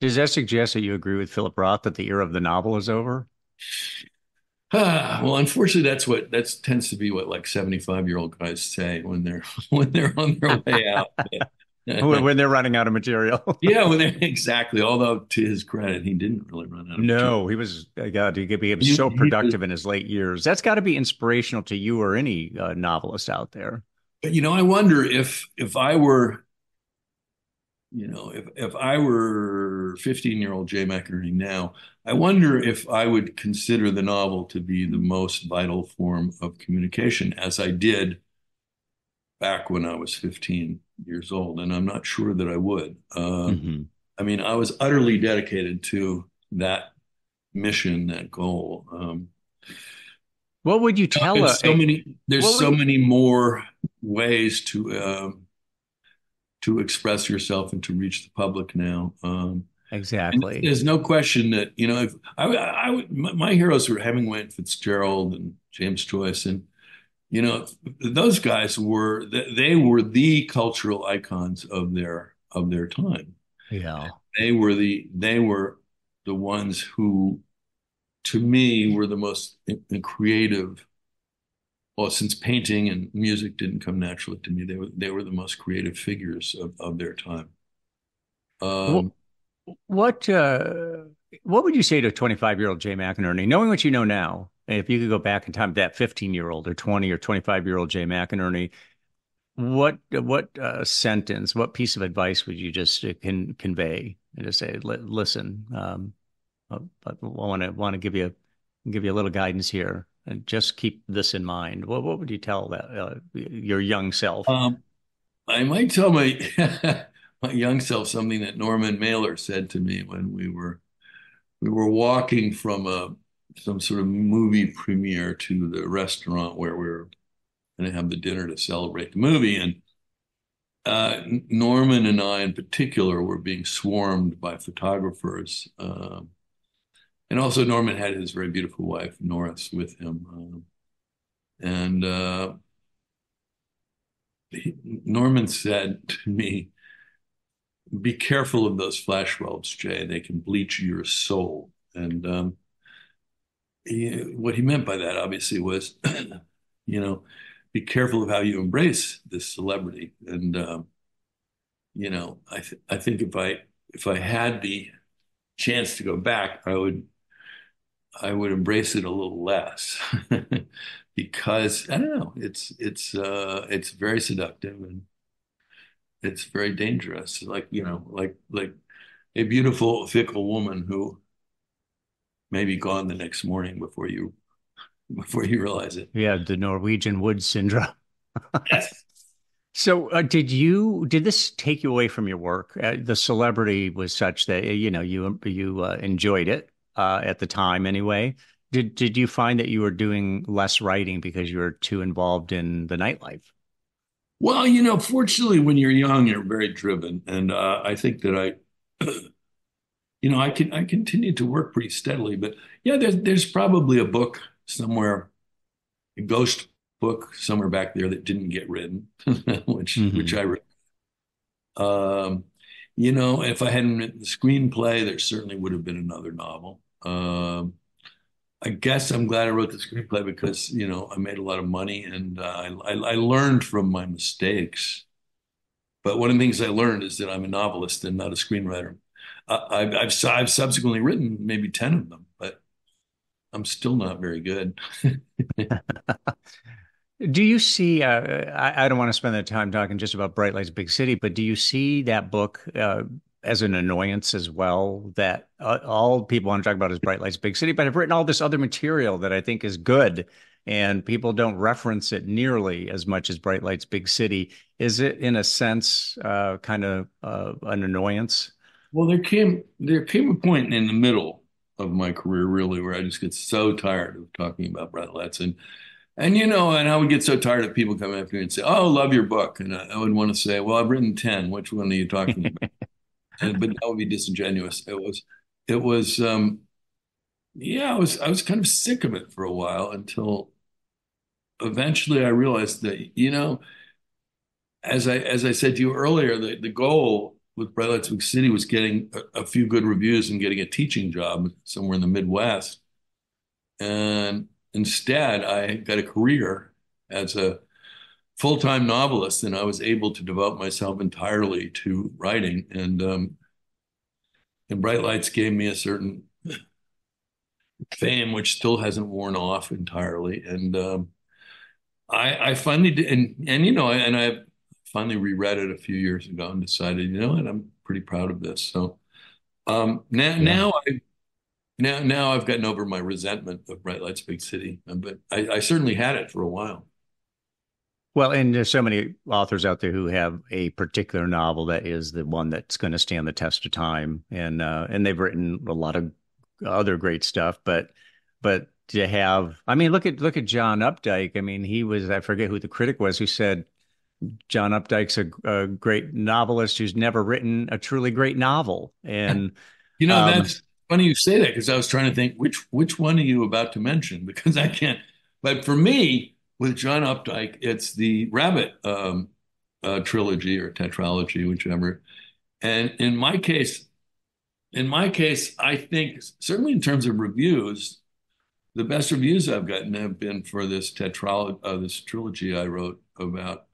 Does that suggest that you agree with Philip Roth that the era of the novel is over? Well, unfortunately, that's what that tends to be what like seventy-five-year-old guys say when they're when they're on their way out. when they're running out of material. yeah, when they're exactly. Although to his credit, he didn't really run out. of No, material. he was. God, he became so productive in his late years. That's got to be inspirational to you or any uh, novelist out there. But you know, I wonder if if I were you know, if if I were 15 year old Jay McInerney now, I wonder if I would consider the novel to be the most vital form of communication, as I did back when I was 15 years old, and I'm not sure that I would. Uh, mm-hmm. I mean, I was utterly dedicated to that mission, that goal. Um, what would you tell us? So many, there's so you... many more ways to. Um, to express yourself and to reach the public now. Um, exactly. There's no question that you know if I, I, I my heroes were Hemingway and Fitzgerald and James Joyce and you know those guys were they were the cultural icons of their of their time. Yeah. They were the they were the ones who to me were the most creative well, since painting and music didn't come naturally to me, they were they were the most creative figures of, of their time. Um, what uh, what would you say to a 25 year old Jay McInerney, knowing what you know now? If you could go back in time, to that 15 year old or 20 or 25 year old Jay McInerney, what what uh, sentence, what piece of advice would you just uh, can convey and just say, listen, um, I want to want to give you give you a little guidance here just keep this in mind. What what would you tell that uh, your young self? Um, I might tell my my young self something that Norman Mailer said to me when we were we were walking from a some sort of movie premiere to the restaurant where we were going to have the dinner to celebrate the movie. And uh, Norman and I, in particular, were being swarmed by photographers. Um, and also, Norman had his very beautiful wife, Norris, with him. Um, and uh, he, Norman said to me, Be careful of those flash bulbs, Jay. They can bleach your soul. And um, he, what he meant by that, obviously, was, you know, be careful of how you embrace this celebrity. And um, you know, I th- I think if I if I had the chance to go back, I would I would embrace it a little less because I don't know, it's it's uh, it's very seductive and it's very dangerous. Like you know, like like a beautiful fickle woman who may be gone the next morning before you before you realize it. Yeah, the Norwegian wood syndrome. yes. So, uh, did you did this take you away from your work? Uh, the celebrity was such that you know you you uh, enjoyed it uh, at the time anyway. Did did you find that you were doing less writing because you were too involved in the nightlife? Well, you know, fortunately, when you're young, you're very driven, and uh, I think that I, you know, I can I continued to work pretty steadily. But yeah, there's there's probably a book somewhere, a ghost book somewhere back there that didn't get written, which mm-hmm. which I read. Um, you know, if I hadn't written the screenplay, there certainly would have been another novel. Um, I guess I'm glad I wrote the screenplay because you know I made a lot of money and uh, I, I, learned from my mistakes. But one of the things I learned is that I'm a novelist and not a screenwriter. Uh, I've, I've, I've subsequently written maybe ten of them, but I'm still not very good. Do you see? Uh, I, I, don't want to spend the time talking just about Bright Lights Big City, but do you see that book uh, as an annoyance as well? That uh, all people want to talk about is Bright Lights Big City, but I've written all this other material that I think is good, and people don't reference it nearly as much as Bright Lights Big City. Is it, in a sense, uh, kind of uh, an annoyance? Well, there came there came a point in the middle of my career, really, where I just get so tired of talking about Bright Lights and and you know, and I would get so tired of people coming up to me and say, "Oh, love your book," and I, I would want to say, "Well, I've written ten. Which one are you talking about?" And, but that would be disingenuous. It was, it was, um, yeah, I was, I was kind of sick of it for a while until eventually I realized that you know, as I as I said to you earlier, the the goal with Bright Lights Big City was getting a, a few good reviews and getting a teaching job somewhere in the Midwest, and Instead, I got a career as a full time novelist, and I was able to devote myself entirely to writing. And um, and Bright Lights gave me a certain fame, which still hasn't worn off entirely. And um, I, I finally did, and and you know, and I finally reread it a few years ago and decided, you know what, I'm pretty proud of this. So um, now, yeah. now I now, now I've gotten over my resentment of Bright Lights Big City, but I, I certainly had it for a while. Well, and there's so many authors out there who have a particular novel that is the one that's going to stand the test of time, and uh, and they've written a lot of other great stuff. But but to have, I mean, look at look at John Updike. I mean, he was I forget who the critic was who said John Updike's a, a great novelist who's never written a truly great novel, and you know um, that's funny you say that because I was trying to think which which one are you about to mention because I can't. But for me, with John Updike, it's the Rabbit um, uh, trilogy or tetralogy, whichever. And in my case, in my case, I think certainly in terms of reviews, the best reviews I've gotten have been for this tetralogy, uh, this trilogy I wrote about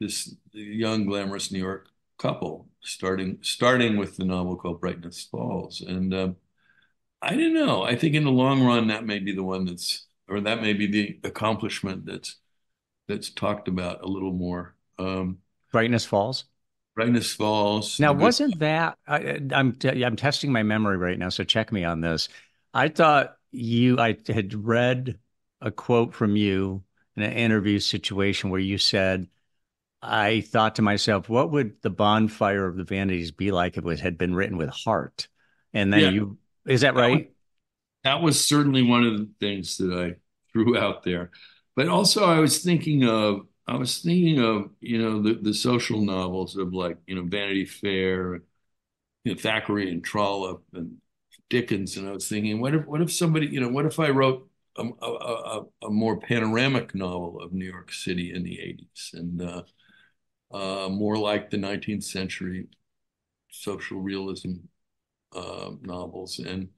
this young glamorous New York couple, starting starting with the novel called Brightness Falls, and uh, I don't know. I think in the long run, that may be the one that's, or that may be the accomplishment that's that's talked about a little more. Um, Brightness Falls. Brightness Falls. Now, wasn't that? I, I'm t- I'm testing my memory right now, so check me on this. I thought you, I had read a quote from you in an interview situation where you said, "I thought to myself, what would the bonfire of the vanities be like if it had been written with heart?" And then yeah. you is that right? that was certainly one of the things that I threw out there. But also, I was thinking of I was thinking of you know the the social novels of like you know Vanity Fair, you know, Thackeray and Trollope and Dickens, and I was thinking, what if what if somebody you know what if I wrote a, a, a more panoramic novel of New York City in the 80s and uh, uh, more like the 19th century social realism uh, novels. And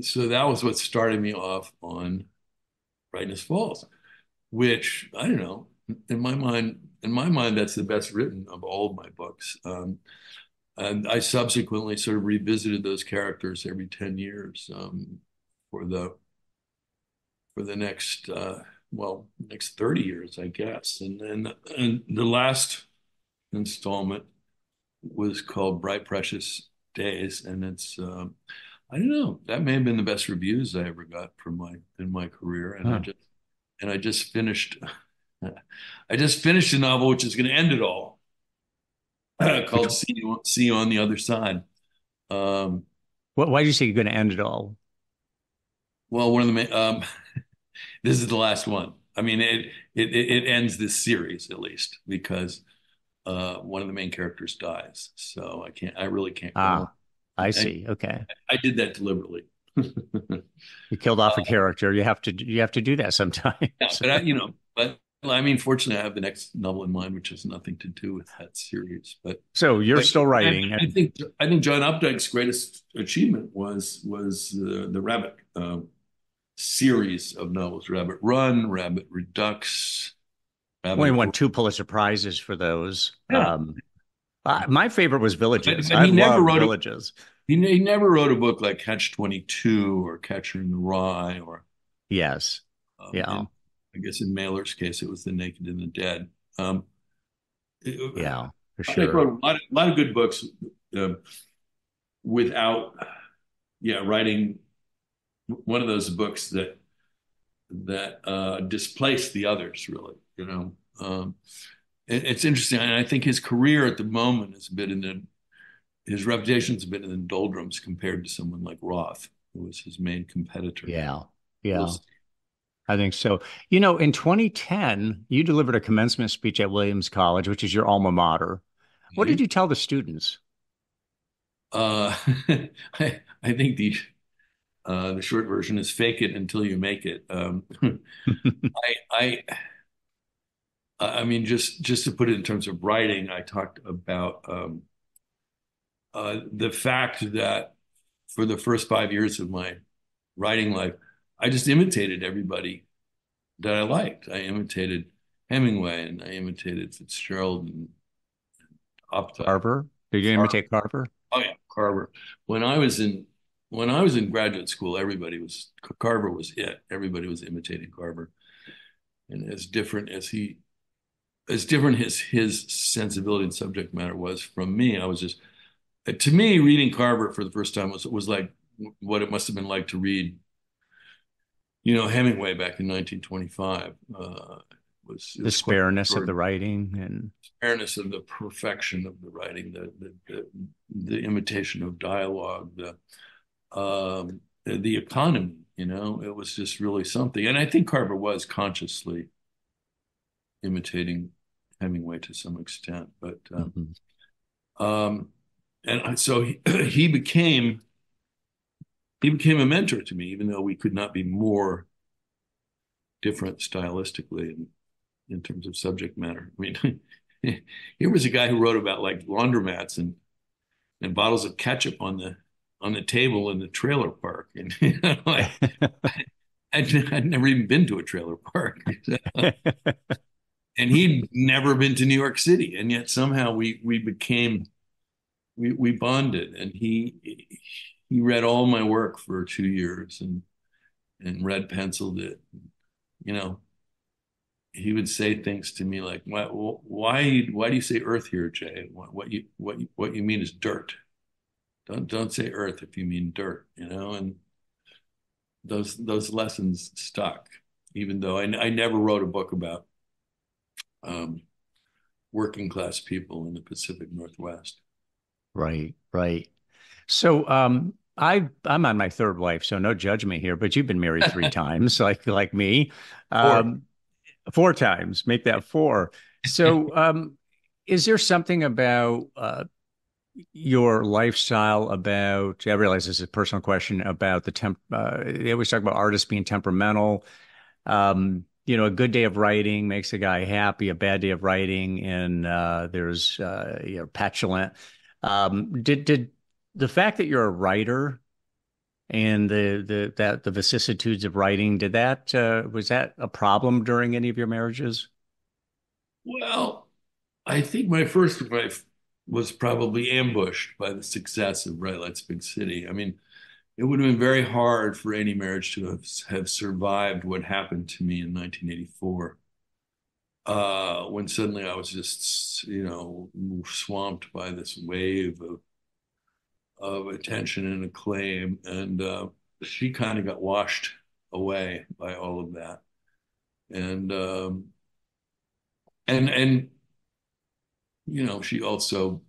so that was what started me off on Brightness Falls, which I don't know, in my mind, in my mind, that's the best written of all of my books. Um, and I subsequently sort of revisited those characters every 10 years um, for the for the next uh, well next 30 years i guess and then and the last installment was called bright precious days and it's uh, i don't know that may have been the best reviews i ever got from my in my career and huh. i just and i just finished i just finished a novel which is going to end it all called see you, see you on the other side um, why did you say you're going to end it all well, one of the main, um, this is the last one. I mean, it, it it ends this series at least because uh, one of the main characters dies. So I can't. I really can't. Ah, I see. I, okay. I, did that deliberately. you killed off a character. You have to. You have to do that sometimes. Yeah, but I, you know, but I mean, fortunately, I have the next novel in mind, which has nothing to do with that series. But so you're but, still writing. I think I think John Updike's greatest achievement was was uh, the Rabbit. Uh, series of novels Rabbit Run, Rabbit Redux. Rabbit we won two Pulitzer Prizes for those. Yeah. Um, uh, my favorite was Villages. But, but he I never wrote Villages. A, he, he never wrote a book like Catch 22 or Catcher in the Rye or. Yes. Um, yeah. In, I guess in Mailer's case, it was The Naked and the Dead. Um, it, yeah, for sure. wrote a lot of, a lot of good books uh, without, yeah, writing one of those books that that uh, displaced the others. Really, you know, um, it's interesting, and I think his career at the moment has been in the his reputation's been in the doldrums compared to someone like Roth, who was his main competitor. Yeah, yeah. I think so. You know, in 2010, you delivered a commencement speech at Williams College, which is your alma mater. What mm-hmm. did you tell the students? Uh, I, I think the uh, the short version is fake it until you make it. Um, I, I, I mean, just just to put it in terms of writing, I talked about um, uh, the fact that for the first five years of my writing life, I just imitated everybody that I liked. I imitated Hemingway and I imitated Fitzgerald and, and Carver. Did you imitate Carver? Oh yeah, Carver. When I was in when I was in graduate school, everybody was Carver was it. Everybody was imitating Carver, and as different as he, as different as his sensibility and subject matter was from me, I was just to me reading Carver for the first time was was like what it must have been like to read, you know, Hemingway back in 1925. Uh, was, the spareness of the writing and spareness of the perfection of the writing, the the, the, the imitation of dialogue, the um, the economy. You know, it was just really something. And I think Carver was consciously imitating Hemingway to some extent. But um, mm-hmm. um, and so he, he became he became a mentor to me, even though we could not be more different stylistically in, in terms of subject matter. I mean, here was a guy who wrote about like laundromats and and bottles of ketchup on the on the table in the trailer park. And you know, I, I'd, I'd never even been to a trailer park. And he'd never been to New York City. And yet somehow we we became we we bonded and he he read all my work for two years and and red penciled it. You know, he would say things to me like, "Why, why, why do you say Earth here, Jay? What, what you, what, what you mean is dirt." Don't don't say earth if you mean dirt, you know. And those those lessons stuck, even though I, I never wrote a book about um, working class people in the Pacific Northwest. Right, right. So um, I I'm on my third wife, so no judgment here. But you've been married three times, like like me, um, four. four times. Make that four. So, um, is there something about uh, your lifestyle? About I realize this is a personal question about the temp. Uh, they always talk about artists being temperamental. Um, you know, a good day of writing makes a guy happy. A bad day of writing, and uh, there's uh, you know petulant. Um, did did the fact that you're a writer and the the that the vicissitudes of writing did that uh, was that a problem during any of your marriages? Well, I think my first wife was probably ambushed by the success of Bright Lights Big City. I mean, it would have been very hard for any marriage to have, have survived what happened to me in 1984. Uh, when suddenly I was just, you know, swamped by this wave of of attention and acclaim, and uh, she kind of got washed away by all of that, and um, and and you know she also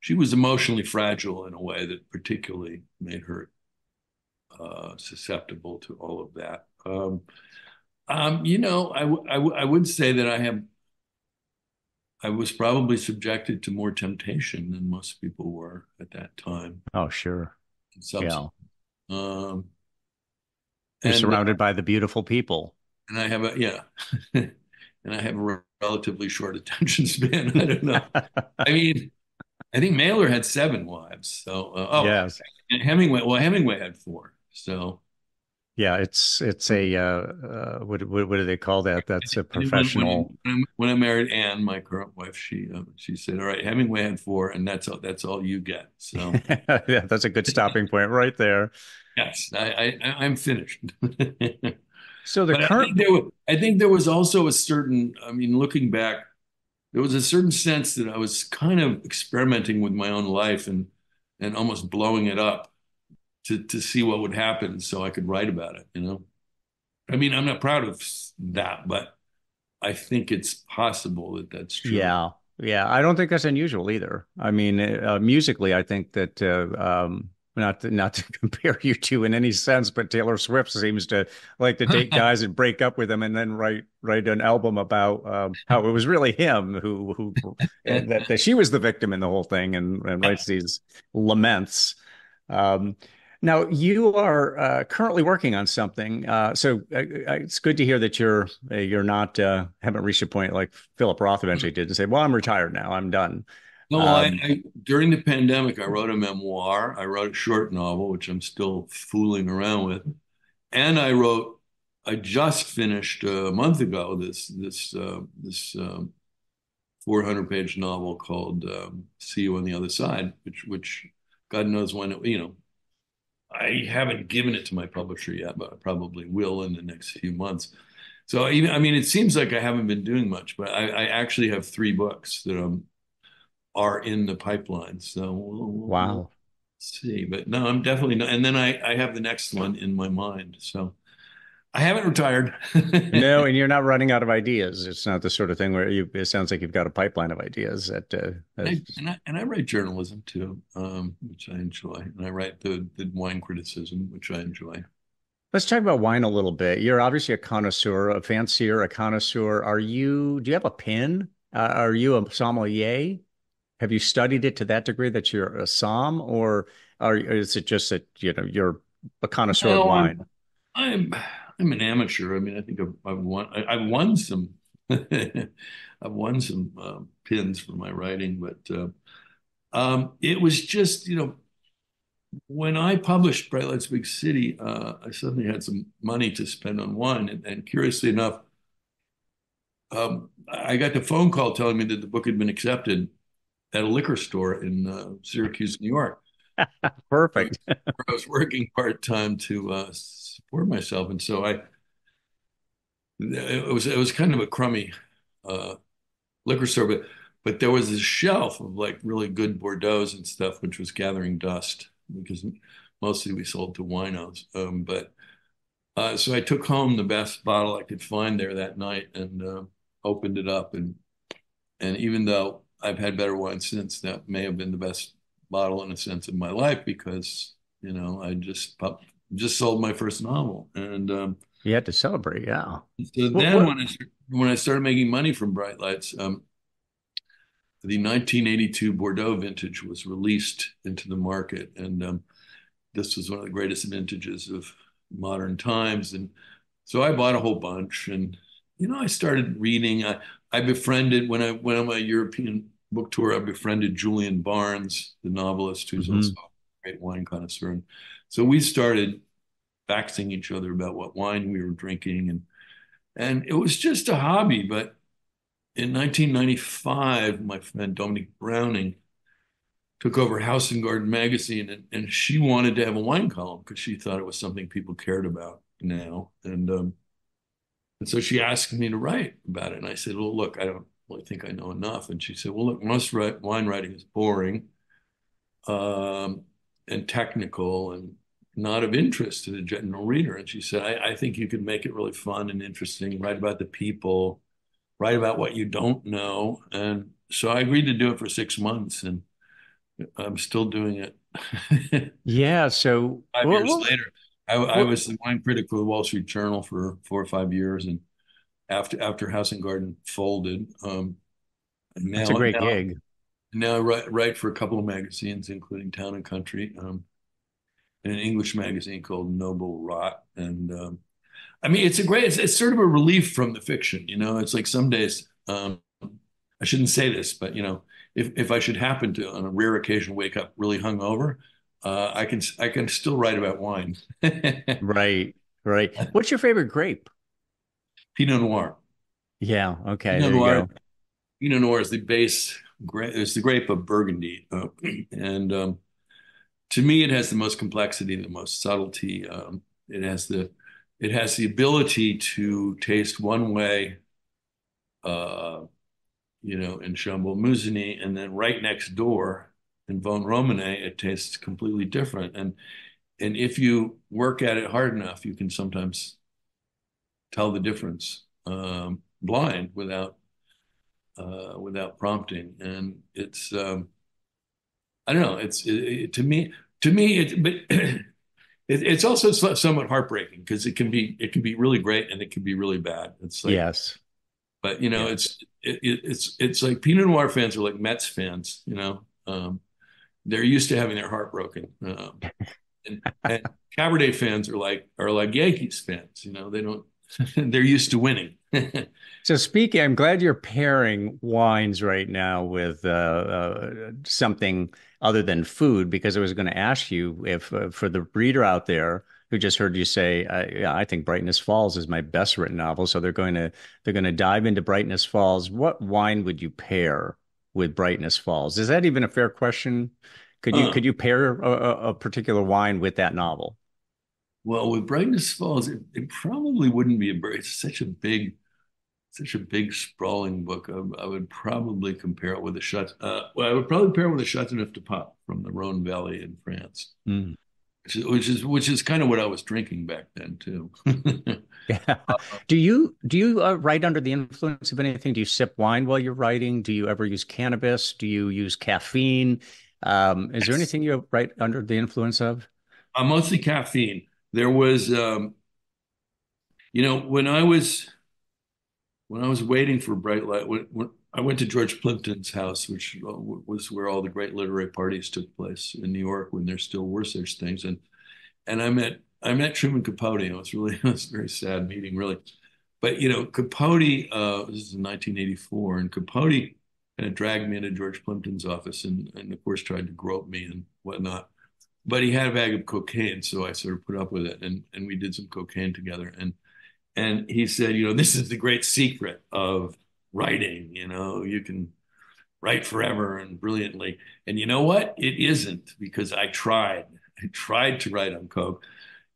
she was emotionally fragile in a way that particularly made her uh, susceptible to all of that. Um, um, you know, I, w- I, w- I would say that I have I was probably subjected to more temptation than most people were at that time. Oh, sure. Yeah. Um, You're surrounded by the beautiful people. And I have a, yeah. and I have a relatively short attention span. I don't know. I mean, I think Mailer had seven wives. So, uh, oh, yes. Hemingway, well, Hemingway had four. So, yeah, it's it's a uh, uh, what, what, what do they call that? That's a professional. When, when, when I married Anne, my current wife, she uh, she said, "All right, Hemingway had four, and that's all that's all you get." So yeah, that's a good stopping point right there. Yes, I, I am finished. so the but current, I think, there was, I think there was also a certain. I mean, looking back, there was a certain sense that I was kind of experimenting with my own life and and almost blowing it up to to see what would happen so I could write about it, you know. I mean, I'm not proud of that, but I think it's possible that that's true. Yeah. Yeah, I don't think that's unusual either. I mean, uh, musically, I think that uh, um, not to, not to compare you two in any sense, but Taylor Swift seems to like to date guys and break up with them, and then write write an album about um, how it was really him who who that, that, she was the victim in the whole thing, and, and writes these laments. Um, now you are uh, currently working on something, uh, so uh, uh it's good to hear that you're uh, you're not uh, haven't reached a point like Philip Roth eventually did and say, "Well, I'm retired now. I'm done." No, um, I, I, during the pandemic, I wrote a memoir. I wrote a short novel, which I'm still fooling around with, and I wrote. I just finished a month ago this this this 400 um, page novel called um, "See You on the Other Side," which which God knows when it you know I haven't given it to my publisher yet, but I probably will in the next few months. So even, I mean, it seems like I haven't been doing much, but I, I actually have three books that um, are in the pipeline. So we'll, wow, we'll see. But no, I'm definitely not. And then I, I have the next one in my mind. So I haven't retired. no, and you're not running out of ideas. It's not the sort of thing where you. It sounds like you've got a pipeline of ideas. That uh, and, I, and, I, and I write journalism too, um, which I enjoy, and I write the the wine criticism, which I enjoy. Let's talk about wine a little bit. You're obviously a connoisseur, a fancier, a connoisseur. Are you? Do you have a pin? Uh, are you a sommelier? Have you studied it to that degree that you're a som, or, or is it just that you know you're a connoisseur no, of wine? I'm, I'm I'm an amateur. I mean, I think I've, I've won. I, have won some. I've won some uh, pins for my writing, but uh, um, it was just you know when I published Bright Lights Big City, uh, I suddenly had some money to spend on wine, and, and curiously enough, um, I got the phone call telling me that the book had been accepted at a liquor store in uh, Syracuse, New York. Perfect. I was working part time to uh, support myself. And so I, it was it was kind of a crummy uh, liquor store, but but there was a shelf of like really good Bordeaux's and stuff, which was gathering dust because mostly we sold to winos. Um, but uh, so I took home the best bottle I could find there that night and uh, opened it up. And and even though I've had better wine since, that may have been the best bottle in a sense of my life because You know, I just just sold my first novel, and um, you had to celebrate, yeah. So then, what, when I when I started making money from Bright Lights, um, the 1982 Bordeaux vintage was released into the market, and um, this was one of the greatest vintages of modern times. And so I bought a whole bunch, and you know, I started reading. I, I befriended when I went on my European book tour. I befriended Julian Barnes, the novelist, who's mm-hmm. also a great wine connoisseur. And so we started faxing each other about what wine we were drinking, and and it was just a hobby. But in 1995, my friend Dominique Browning took over House and Garden magazine, and, and she wanted to have a wine column because she thought it was something people cared about now. And um, and so she asked me to write about it, and I said, "Well, look, I don't really think I know enough." And she said, "Well, look, most write, wine writing is boring um, and technical and not of interest to the general reader." And she said, I, "I think you could make it really fun and interesting. Write about the people." write about what you don't know. And so I agreed to do it for six months, and I'm still doing it. yeah. So five well, years well, later, I, well, I, was the wine critic for the Wall Street Journal for four or five years, and after after House and Garden folded, um, now, that's a great now, gig. Now I write, write for a couple of magazines, including Town and Country, um, and an English magazine called Noble Rot, and um, I mean, it's a great, it's, it's, sort of a relief from the fiction, you know, it's like some days, um, I shouldn't say this, but you know, if, if I should happen to, on a rare occasion, wake up really hungover, uh, I can, I can still write about wine. right. Right. What's your favorite grape? Pinot Noir. Yeah. Okay. Pinot Noir. Pinot Noir is the base. It's the grape of Burgundy, uh, and um, to me, it has the most complexity, the most subtlety. Um, it has the it has the ability to taste one way, uh, you know, in Chambolle-Musigny, and then right next door in Vosne-Romanée, it tastes completely different. And and if you work at it hard enough, you can sometimes tell the difference um, blind without uh, without prompting. And it's um, I don't know. It's it, it, to me to me it but. it, it's also somewhat heartbreaking because it can be it can be really great and it can be really bad. It's like, yes, but you know, it's it, it's it's like Pinot Noir fans are like Mets fans. You know, um, they're used to having their heart broken, um, and, and Cabernet fans are like are like Yankees fans. You know, they don't they're used to winning. so speaking, I'm glad you're pairing wines right now with uh, uh, something other than food, because I was going to ask you if uh, for the reader out there who just heard you say, yeah, I think Brightness Falls is my best written novel, so they're going to they're going to dive into Brightness Falls. What wine would you pair with Brightness Falls? Is that even a fair question? Could you uh. could you pair a, a particular wine with that novel? Well, with Brightness Falls, it, it probably wouldn't be a very, it's such a big, such a big sprawling book. I, I would probably compare it with a shot. Uh, well, I would probably pair it with a Châteauneuf-du-Pape from the Rhone Valley in France, mm. which, is, which is which is kind of what I was drinking back then too. yeah. Do you do you uh, write under the influence of anything? Do you sip wine while you're writing? Do you ever use cannabis? Do you use caffeine? Um, is there anything you write under the influence of? Uh, mostly caffeine there was um, you know when i was when i was waiting for bright light when, when i went to george plimpton's house which uh, was where all the great literary parties took place in new york when there still were such things. And and i met i met truman capote. It was really it was a very sad meeting really. But you know capote uh, this is in 1984 and capote kind of dragged me into george plimpton's office and, and of course tried to grope me and whatnot but he had a bag of cocaine, so I sort of put up with it, and and we did some cocaine together. And and he said, you know, this is the great secret of writing. You know, you can write forever and brilliantly. And you know what? It isn't because I tried. I tried to write on coke.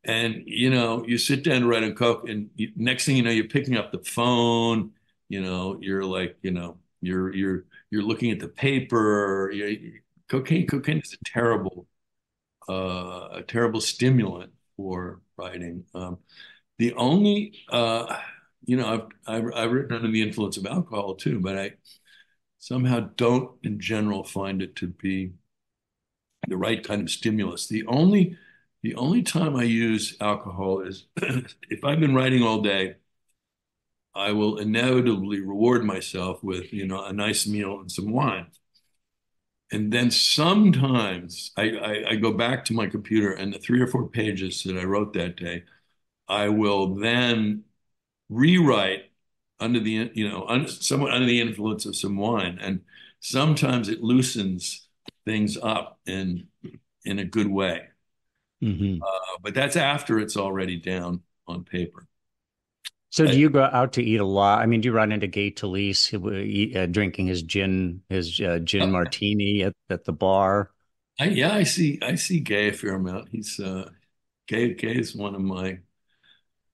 And you know, you sit down to write on coke, and you, next thing you know, you're picking up the phone. You know, you're like, you know, you're you're you're looking at the paper. You're, cocaine, cocaine is a terrible uh, a terrible stimulant for writing. Um, the only, uh, you know, I've, I've, I've, written under the influence of alcohol too, but I somehow don't in general find it to be the right kind of stimulus. The only The only time I use alcohol is if I've been writing all day, I will inevitably reward myself with, you know, a nice meal and some wine. And then sometimes I, I, I go back to my computer and the three or four pages that I wrote that day, I will then rewrite under the, you know, under, somewhat under the influence of some wine. And sometimes it loosens things up in in a good way. Mm-hmm. Uh, but that's after it's already down on paper. So do you go out to eat a lot? I mean, do you run into Gay Talese uh, drinking his gin, his uh, gin uh, martini at, at the bar? I, yeah, I see. I see Gay a fair amount. He's uh, Gay. Gay is one of my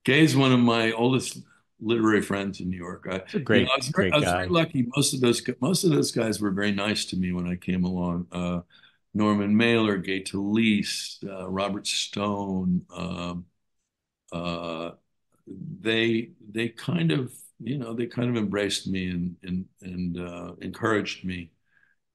Gay is one of my oldest literary friends in New York. I, a great, you know, I was, very, I was very, lucky. Most of those most of those guys were very nice to me when I came along. Uh, Norman Mailer, Gay Talese, uh, Robert Stone. Um, uh, they they kind of you know they kind of embraced me and and and uh, encouraged me,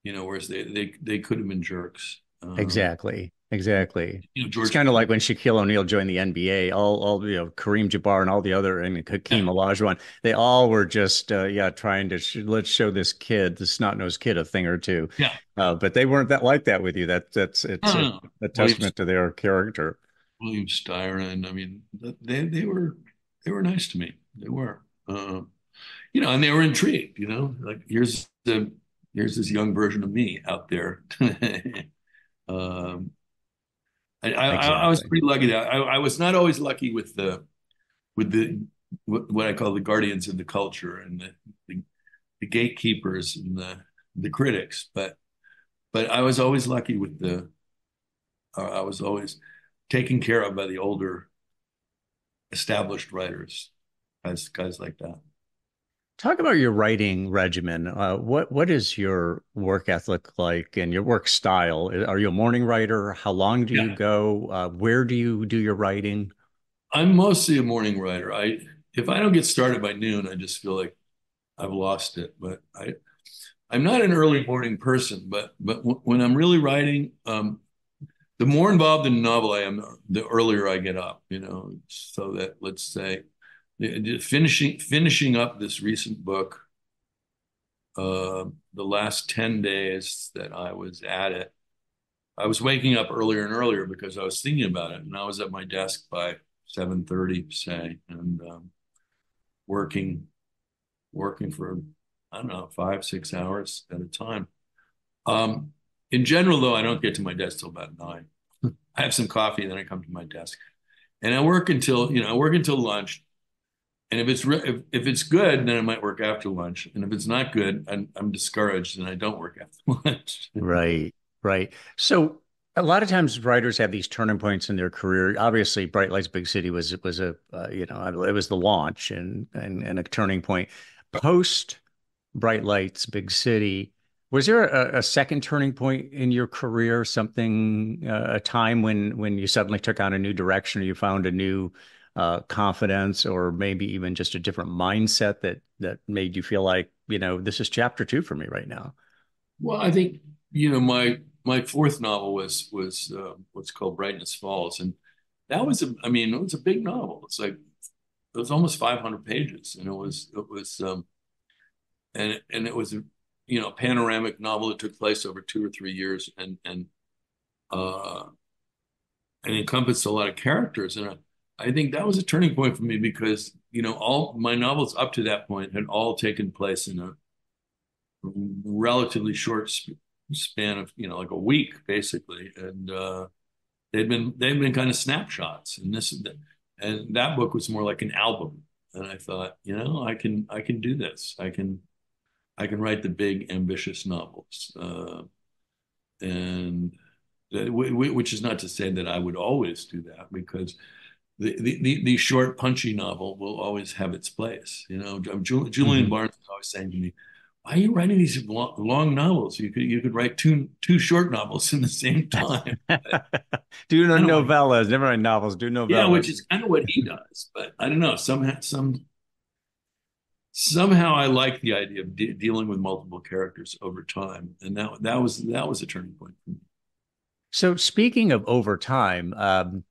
you know, whereas they they they could have been jerks. Um, exactly. Exactly. You know, George, it's kind of like when Shaquille O'Neal joined the NBA. All, all you know, Kareem Jabbar and all the other and Hakeem yeah. Olajuwon. They all were just, uh, yeah, trying to sh- let's show this kid, this snot nosed kid, a thing or two. Yeah. Uh, but they weren't that like that with you. That that's it's a, a, testament to their character. William Styron. I mean, they they were they were nice to me. They were, uh, you know, and they were intrigued. You know, like here's the here's this young version of me out there. um, I, I, exactly. I, was pretty lucky. That I, I was not always lucky with the with the what I call the guardians of the culture and the, the, the gatekeepers and the the critics, but but I was always lucky with the. Uh, I was always taken care of by the older, established writers, guys guys like that. Talk about your writing regimen. Uh, what what is your work ethic like and your work style? Are you a morning writer? How long do yeah. you go? Uh, where do you do your writing? I'm mostly a morning writer. I if I don't get started by noon, I just feel like I've lost it. But I I'm not an early morning person. But but w- when I'm really writing, um, the more involved in a novel I am, the earlier I get up. You know, so that let's say finishing finishing up this recent book uh, the last 10 days that I was at it, I was waking up earlier and earlier because I was thinking about it. And I was at my desk by 7.30, say, and um, working, working for, I don't know, five, six hours at a time. Um, in general, though, I don't get to my desk till about nine. I have some coffee, then I come to my desk. And I work until, you know, I work until lunch and if it's re- if, if it's good, then I might work after lunch. And if it's not good, I'm, I'm discouraged and I don't work after lunch. right, right. So a lot of times writers have these turning points in their career. Obviously, Bright Lights Big City was it was a uh, you know it was the launch and and and a turning point. Post Bright Lights Big City, was there a, a second turning point in your career? Something uh, a time when when you suddenly took on a new direction, or you found a new uh, confidence or maybe even just a different mindset that that made you feel like you know this is chapter two for me right now well i think you know my my fourth novel was was uh, what's called brightness falls and that was a i mean it was a big novel it's like it was almost 500 pages and it was it was um and and it was you know panoramic novel that took place over two or three years and and uh and encompassed a lot of characters and I think that was a turning point for me because you know all my novels up to that point had all taken place in a relatively short span of you know like a week basically, and uh, they'd been they'd been kind of snapshots, and this and that book was more like an album. And I thought, you know, I can I can do this. I can I can write the big ambitious novels, uh, and that, which is not to say that I would always do that because the, the, the short, punchy novel will always have its place. You know, Julian mm-hmm. Barnes is always saying to me, "Why are you writing these long, long, novels? You could you could write two two short novels in the same time." do no novellas, never write novels. Do novellas. Yeah, which is kind of what he does. But I don't know. Somehow, some somehow I like the idea of de- dealing with multiple characters over time, and that that was that was a turning point for me. So, speaking of over time. Um,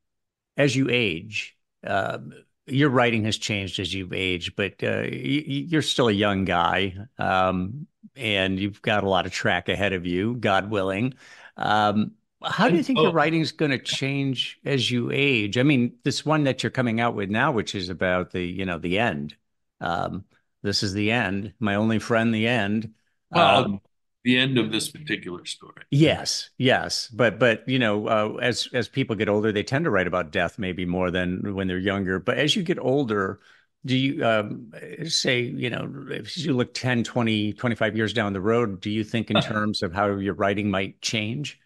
as you age, uh, your writing has changed as you've aged, but uh, you, are still a young guy, um, and you've got a lot of track ahead of you, God willing. Um, how do you think oh. your writing's going to change as you age? I mean, this one that you're coming out with now, which is about the you know the end. Um, this is the end. My only friend, the end. Well, um, the end of this particular story. Yes, yes, but but you know, uh, as as people get older, they tend to write about death maybe more than when they're younger. But as you get older, do you um, say you know if you look 10 20 25 years down the road do you think in terms of how your writing might change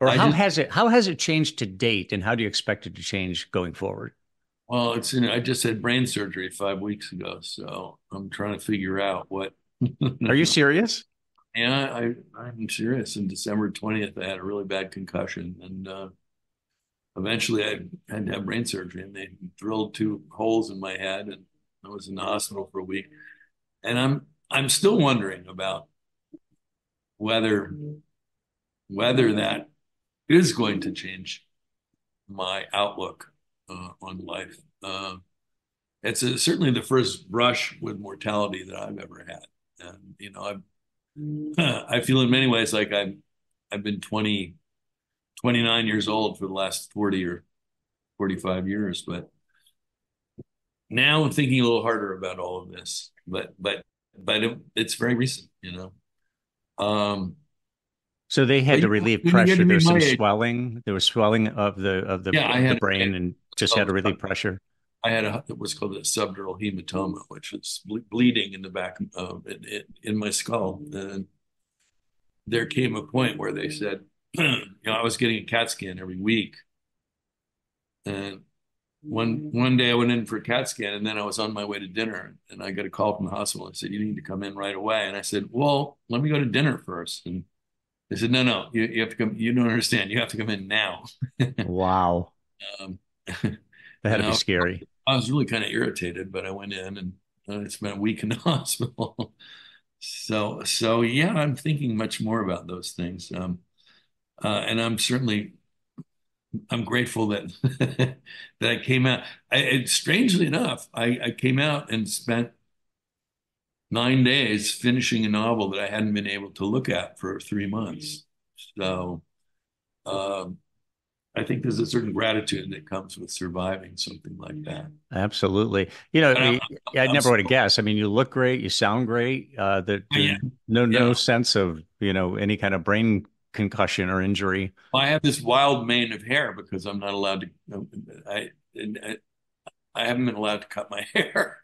or I how just, has it how has it changed to date and how do you expect it to change going forward well it's in, i just had brain surgery five weeks ago so i'm trying to figure out what are you serious? Yeah i i'm serious. In december 20th i had a really bad concussion and uh, eventually i had to have brain surgery and they drilled two holes in my head and i was in the hospital for a week. And i'm i'm still wondering about whether whether that is going to change my outlook uh, on life. Uh, it's a, certainly the first brush with mortality that I've ever had, and you know, I've, I feel in many ways like I've I've been 20, 29 years old for the last 40 or 45 years, but now I'm thinking a little harder about all of this. But but but it, it's very recent, you know. Um, so they had to relieve pressure. There was some age. swelling. There was swelling of the of the, yeah, of the brain, and just had to relieve pressure. I had a it was called a subdural hematoma, which is ble- bleeding in the back of in, in my skull. And there came a point where they said, you know, I was getting a CAT scan every week, and one one day I went in for a CAT scan, and then I was on my way to dinner, and I got a call from the hospital. and said, "You need to come in right away." And I said, "Well, let me go to dinner first. And they said, no, no, you, you have to come. You don't understand. You have to come in now. wow. Um, that had to be scary. I was really kind of irritated, but I went in and I spent a week in the hospital. so, so yeah, I'm thinking much more about those things. Um, uh, and I'm certainly, I'm grateful that that I came out. I, strangely enough, I, I came out and spent nine days finishing a novel that I hadn't been able to look at for three months. So um, I think there's a certain gratitude that comes with surviving something like that. Absolutely. You know, I, I never would have guessed. I mean, you look great, you sound great. Uh, the yeah. no no yeah. sense of you know any kind of brain concussion or injury. I have this wild mane of hair because I'm not allowed to. I I, I haven't been allowed to cut my hair.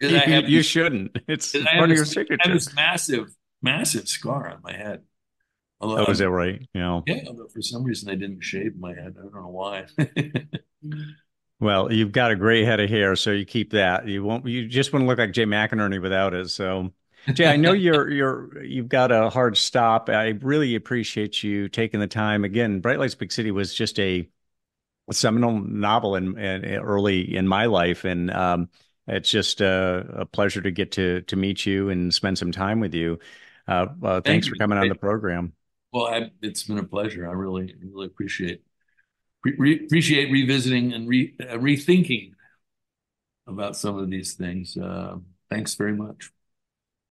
you, have, you shouldn't. It's part of your signature. I have this massive, massive scar on my head. Although oh, is that right? Yeah. Yeah. Although for some reason I didn't shave my head. I don't know why. well, you've got a great head of hair, so you keep that. You won't. You just wouldn't look like Jay McInerney without it. So, Jay, I know you're you're you've got a hard stop. I really appreciate you taking the time. Again, Bright Lights Big City was just a, seminal novel in, in, early in my life, and um, it's just a, a, pleasure to get to to meet you and spend some time with you. Uh, uh, thanks Thank for coming on the program. Well, I, it's been a pleasure. I really really appreciate re- appreciate revisiting and re- uh, rethinking about some of these things. Uh, thanks very much.